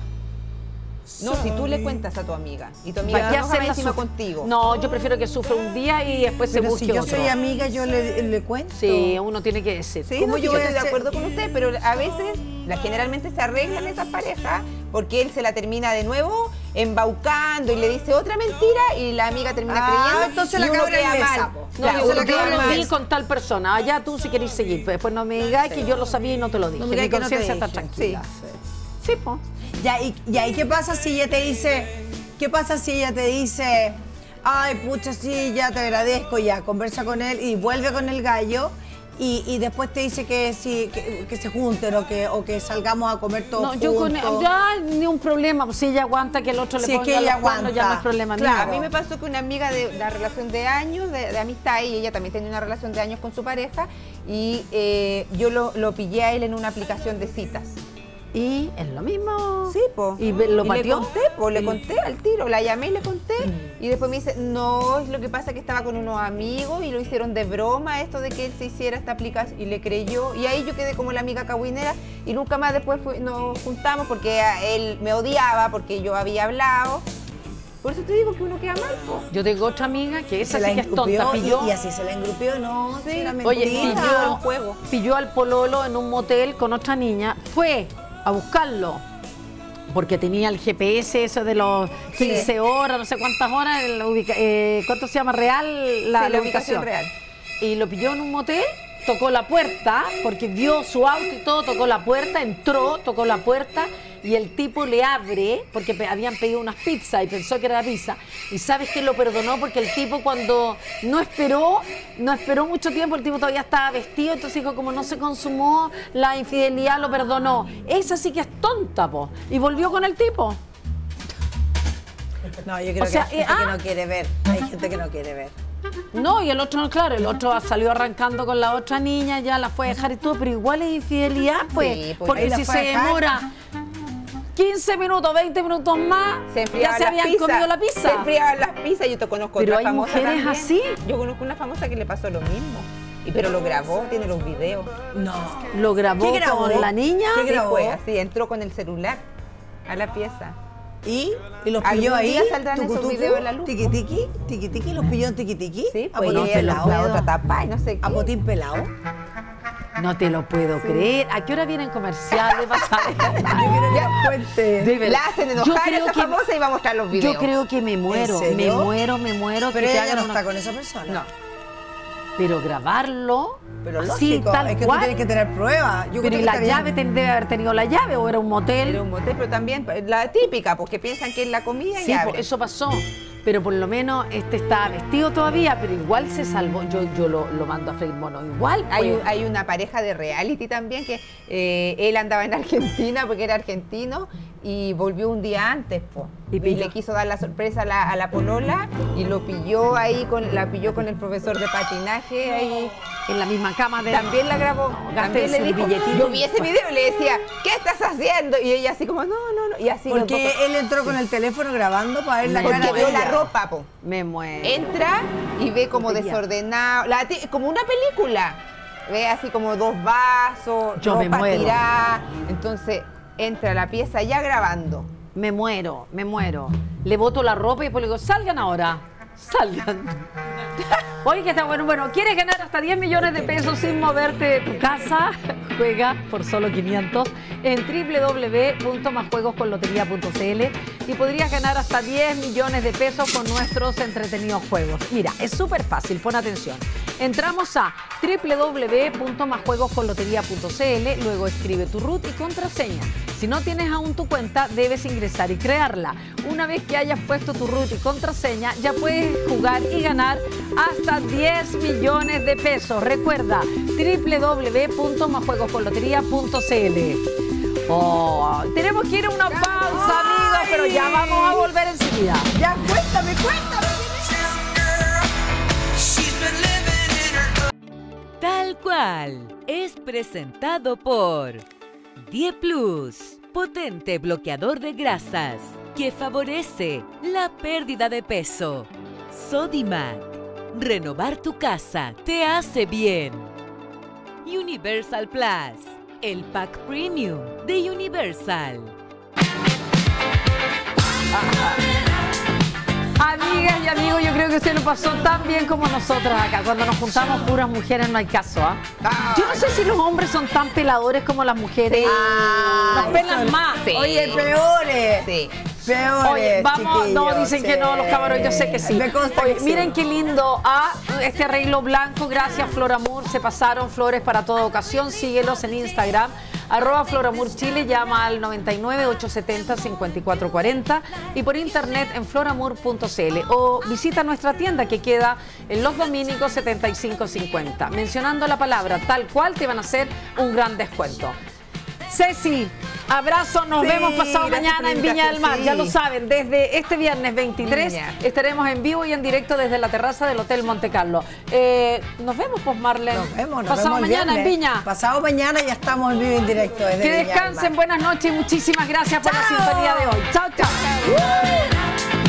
No, si tú le cuentas a tu amiga y tu amiga ¿Para qué no hacerla encima contigo. No, yo prefiero que sufra un día y después se Pero busque si yo otro. soy amiga, yo le, le cuento. Sí, uno tiene que decir. Sí, ¿Cómo no, yo sí, estoy de acuerdo con usted, pero a veces la, generalmente se arreglan esas parejas porque él se la termina de nuevo embaucando y le dice otra mentira y la amiga termina Ah, creyendo entonces la cabra queda mal. No, Claro, yo, uno yo lo vi con tal persona. Allá tú si querés seguir, pero después no me digas que yo lo sabía y no te lo dije. No me Mi digas que no te conciencia está dije. tranquila. Sí, pues. Ya, y, ¿y qué pasa si ella te dice, qué pasa si ella te dice, ay, pucha, sí, ya te agradezco, ya, conversa con él y vuelve con el gallo y, y después te dice que sí, que, que se junten o que, o que salgamos a comer todos No, yo con juntos? ya ni un problema. pues, Si ella aguanta que el otro le Si es ponga que ella cuernos, ya no es problema Claro, mío. a mí me pasó que una amiga de la relación de años, de, de amistad, y ella también tenía una relación de años con su pareja, y eh, yo lo, lo pillé a él en una aplicación de citas. Y es lo mismo. Sí, po. Y lo Y le conté, po, le conté al tiro, la llamé y le conté. Y después me dice, no, es lo que pasa que estaba con unos amigos y lo hicieron de broma esto de que él se hiciera esta aplicación y le creyó. Y ahí yo quedé como la amiga cagüinera y nunca más después fue- nos juntamos porque él me odiaba porque yo había hablado. Por eso te digo que uno queda mal, po. Yo tengo otra amiga que esa Se la sí que es tonta. y- Pilló, y, así se la engrupió, no, sí, era Oye, mentira. pilló, juego. pilló al pololo en un motel con otra niña, fue a buscarlo. Porque tenía el GPS, eso de los 15 horas, no sé cuántas horas, en la ubica- eh, ¿cuánto se llama? Real, la, Sí, la la ubicación. ubicación real. Y lo pilló en un motel, tocó la puerta, porque vio su auto y todo, tocó la puerta, entró, tocó la puerta y el tipo le abre, porque habían pedido unas pizzas y pensó que era pizza. Y sabes que lo perdonó porque el tipo cuando no esperó, no esperó mucho tiempo, el tipo todavía estaba vestido, entonces dijo, como no se consumó la infidelidad, lo perdonó. Esa sí que es tonta, po. Y volvió con el tipo. No, yo creo O sea, que hay eh, gente que ah. no quiere ver. Hay gente que no quiere ver. No, y el otro, claro, el otro salió arrancando con la otra niña, ya la fue a dejar y todo, pero igual es infidelidad, pues. Sí, pues, porque si se demora 15 minutos, 20 minutos más, Se ya se habían comido la Se pizza. enfriaban las pizzas, yo te conozco Pero otra hay famosa mujeres también. así. Yo conozco una famosa que le pasó lo mismo. Y pero lo grabó, tiene los videos. No. Lo grabó, ¿Qué grabó? con la niña. ¿Qué Sí, grabó? pues, así, entró con el celular a la pieza. ¿Y? ¿Y los ¿Algún pilló ahí? saldrán tucu, esos tucu, videos en la luz? Tiki tiki, tiki tiki, los pilló en tiki tiki. Sí, a pues, ella la pelado. otra tapa y no sé qué. A potín pelado. No te lo puedo creer. ¿A qué hora vienen comerciales? <laughs> Ya, cuente. De verdad. La hacen Yo enojar a creo esa que- famosa y va a mostrar los videos. Yo creo que me muero, me muero, me muero. Pero que te ella hagan no una- está con esa persona. No. Pero grabarlo, Pero así, lógico, tal es que cual. tú tienes que tener pruebas. Yo pero y la bien. llave debe haber tenido la llave o era un motel. Era un motel, pero también la típica, porque piensan que es la comida y Sí, eso pasó. Pero por lo menos este está vestido todavía, pero igual se salvó. Yo, yo lo, lo mando a freír mono. Igual. Hay, pues. un- hay una pareja de reality también que eh, él andaba en Argentina porque era argentino y volvió un día antes, po. Y Y, le quiso dar la sorpresa a la, a la polola y lo pilló ahí, con, la pilló con el profesor de patinaje ahí. en la misma cama de. También la grabó. También le dijo, billetito. yo vi ese video y le decía, ¿qué estás haciendo? Y ella así como, no, no, no. Y así Porque él entró con el teléfono grabando para ver la porque cara de vio la ropa, po. Me muero. Entra y ve como desordenado, la como una película. Ve así como dos vasos, Yo me ropa muero. tirada. Entonces entra a la pieza ya grabando. Me muero, me muero. Le boto la ropa y después le digo, salgan ahora. Salgan. <laughs> Oye, que está bueno. Bueno, ¿quieres ganar hasta 10 millones de pesos sin moverte de tu casa? <laughs> Juega por solo 500 en www.masjuegosconlotería.cl y podrías ganar hasta 10 millones de pesos con nuestros entretenidos juegos. Mira, es súper fácil, pon atención. Entramos a www.masjuegosconlotería.cl, luego escribe tu root y contraseña. Si no tienes aún tu cuenta, debes ingresar y crearla. Una vez que hayas puesto tu root y contraseña, ya puedes jugar y ganar hasta 10 millones de pesos. Recuerda, www.masjuegosconlotería.cl. Oh, tenemos que ir a una pausa, amigos, pero ya vamos a volver enseguida. Ya, cuéntame, cuéntame. Tal cual es presentado por Die Plus, potente bloqueador de grasas que favorece la pérdida de peso. Sodimac, renovar tu casa te hace bien. Universal Plus, el pack premium de Universal. Amigas y amigos, yo creo que usted lo pasó tan bien como nosotras acá. Cuando nos juntamos puras mujeres no hay caso, ¿ah? Yo no sé si los hombres son tan peladores como las mujeres. nos pelan más. Sí. Oye, peores. Sí. Peores. Oye, vamos, no, dicen que no, los cabros, yo sé que sí. Me consta Oye, que sí. miren qué lindo, ah, este arreglo blanco, gracias Floramur, se pasaron flores para toda ocasión, síguelos en Instagram, arroba Floramur Chile, llama al 99 870 5440 y por internet en floramur.cl o visita nuestra tienda que queda en Los Dominicos 7550. Mencionando la palabra tal cual te van a hacer un gran descuento. Ceci, Abrazo, nos Sí, vemos pasado mañana en Viña del Mar. Ya lo saben, desde este viernes 23 Viña. estaremos en vivo y en directo desde la terraza del Hotel Monte Carlo. Eh, nos vemos, pues, Marlene. Nos vemos, nos pasado vemos mañana en. Viña. Pasado mañana ya estamos en vivo y en directo. desde Que Viña del Mar. descansen, buenas noches y muchísimas gracias por la sintonía de hoy. Chao, chao.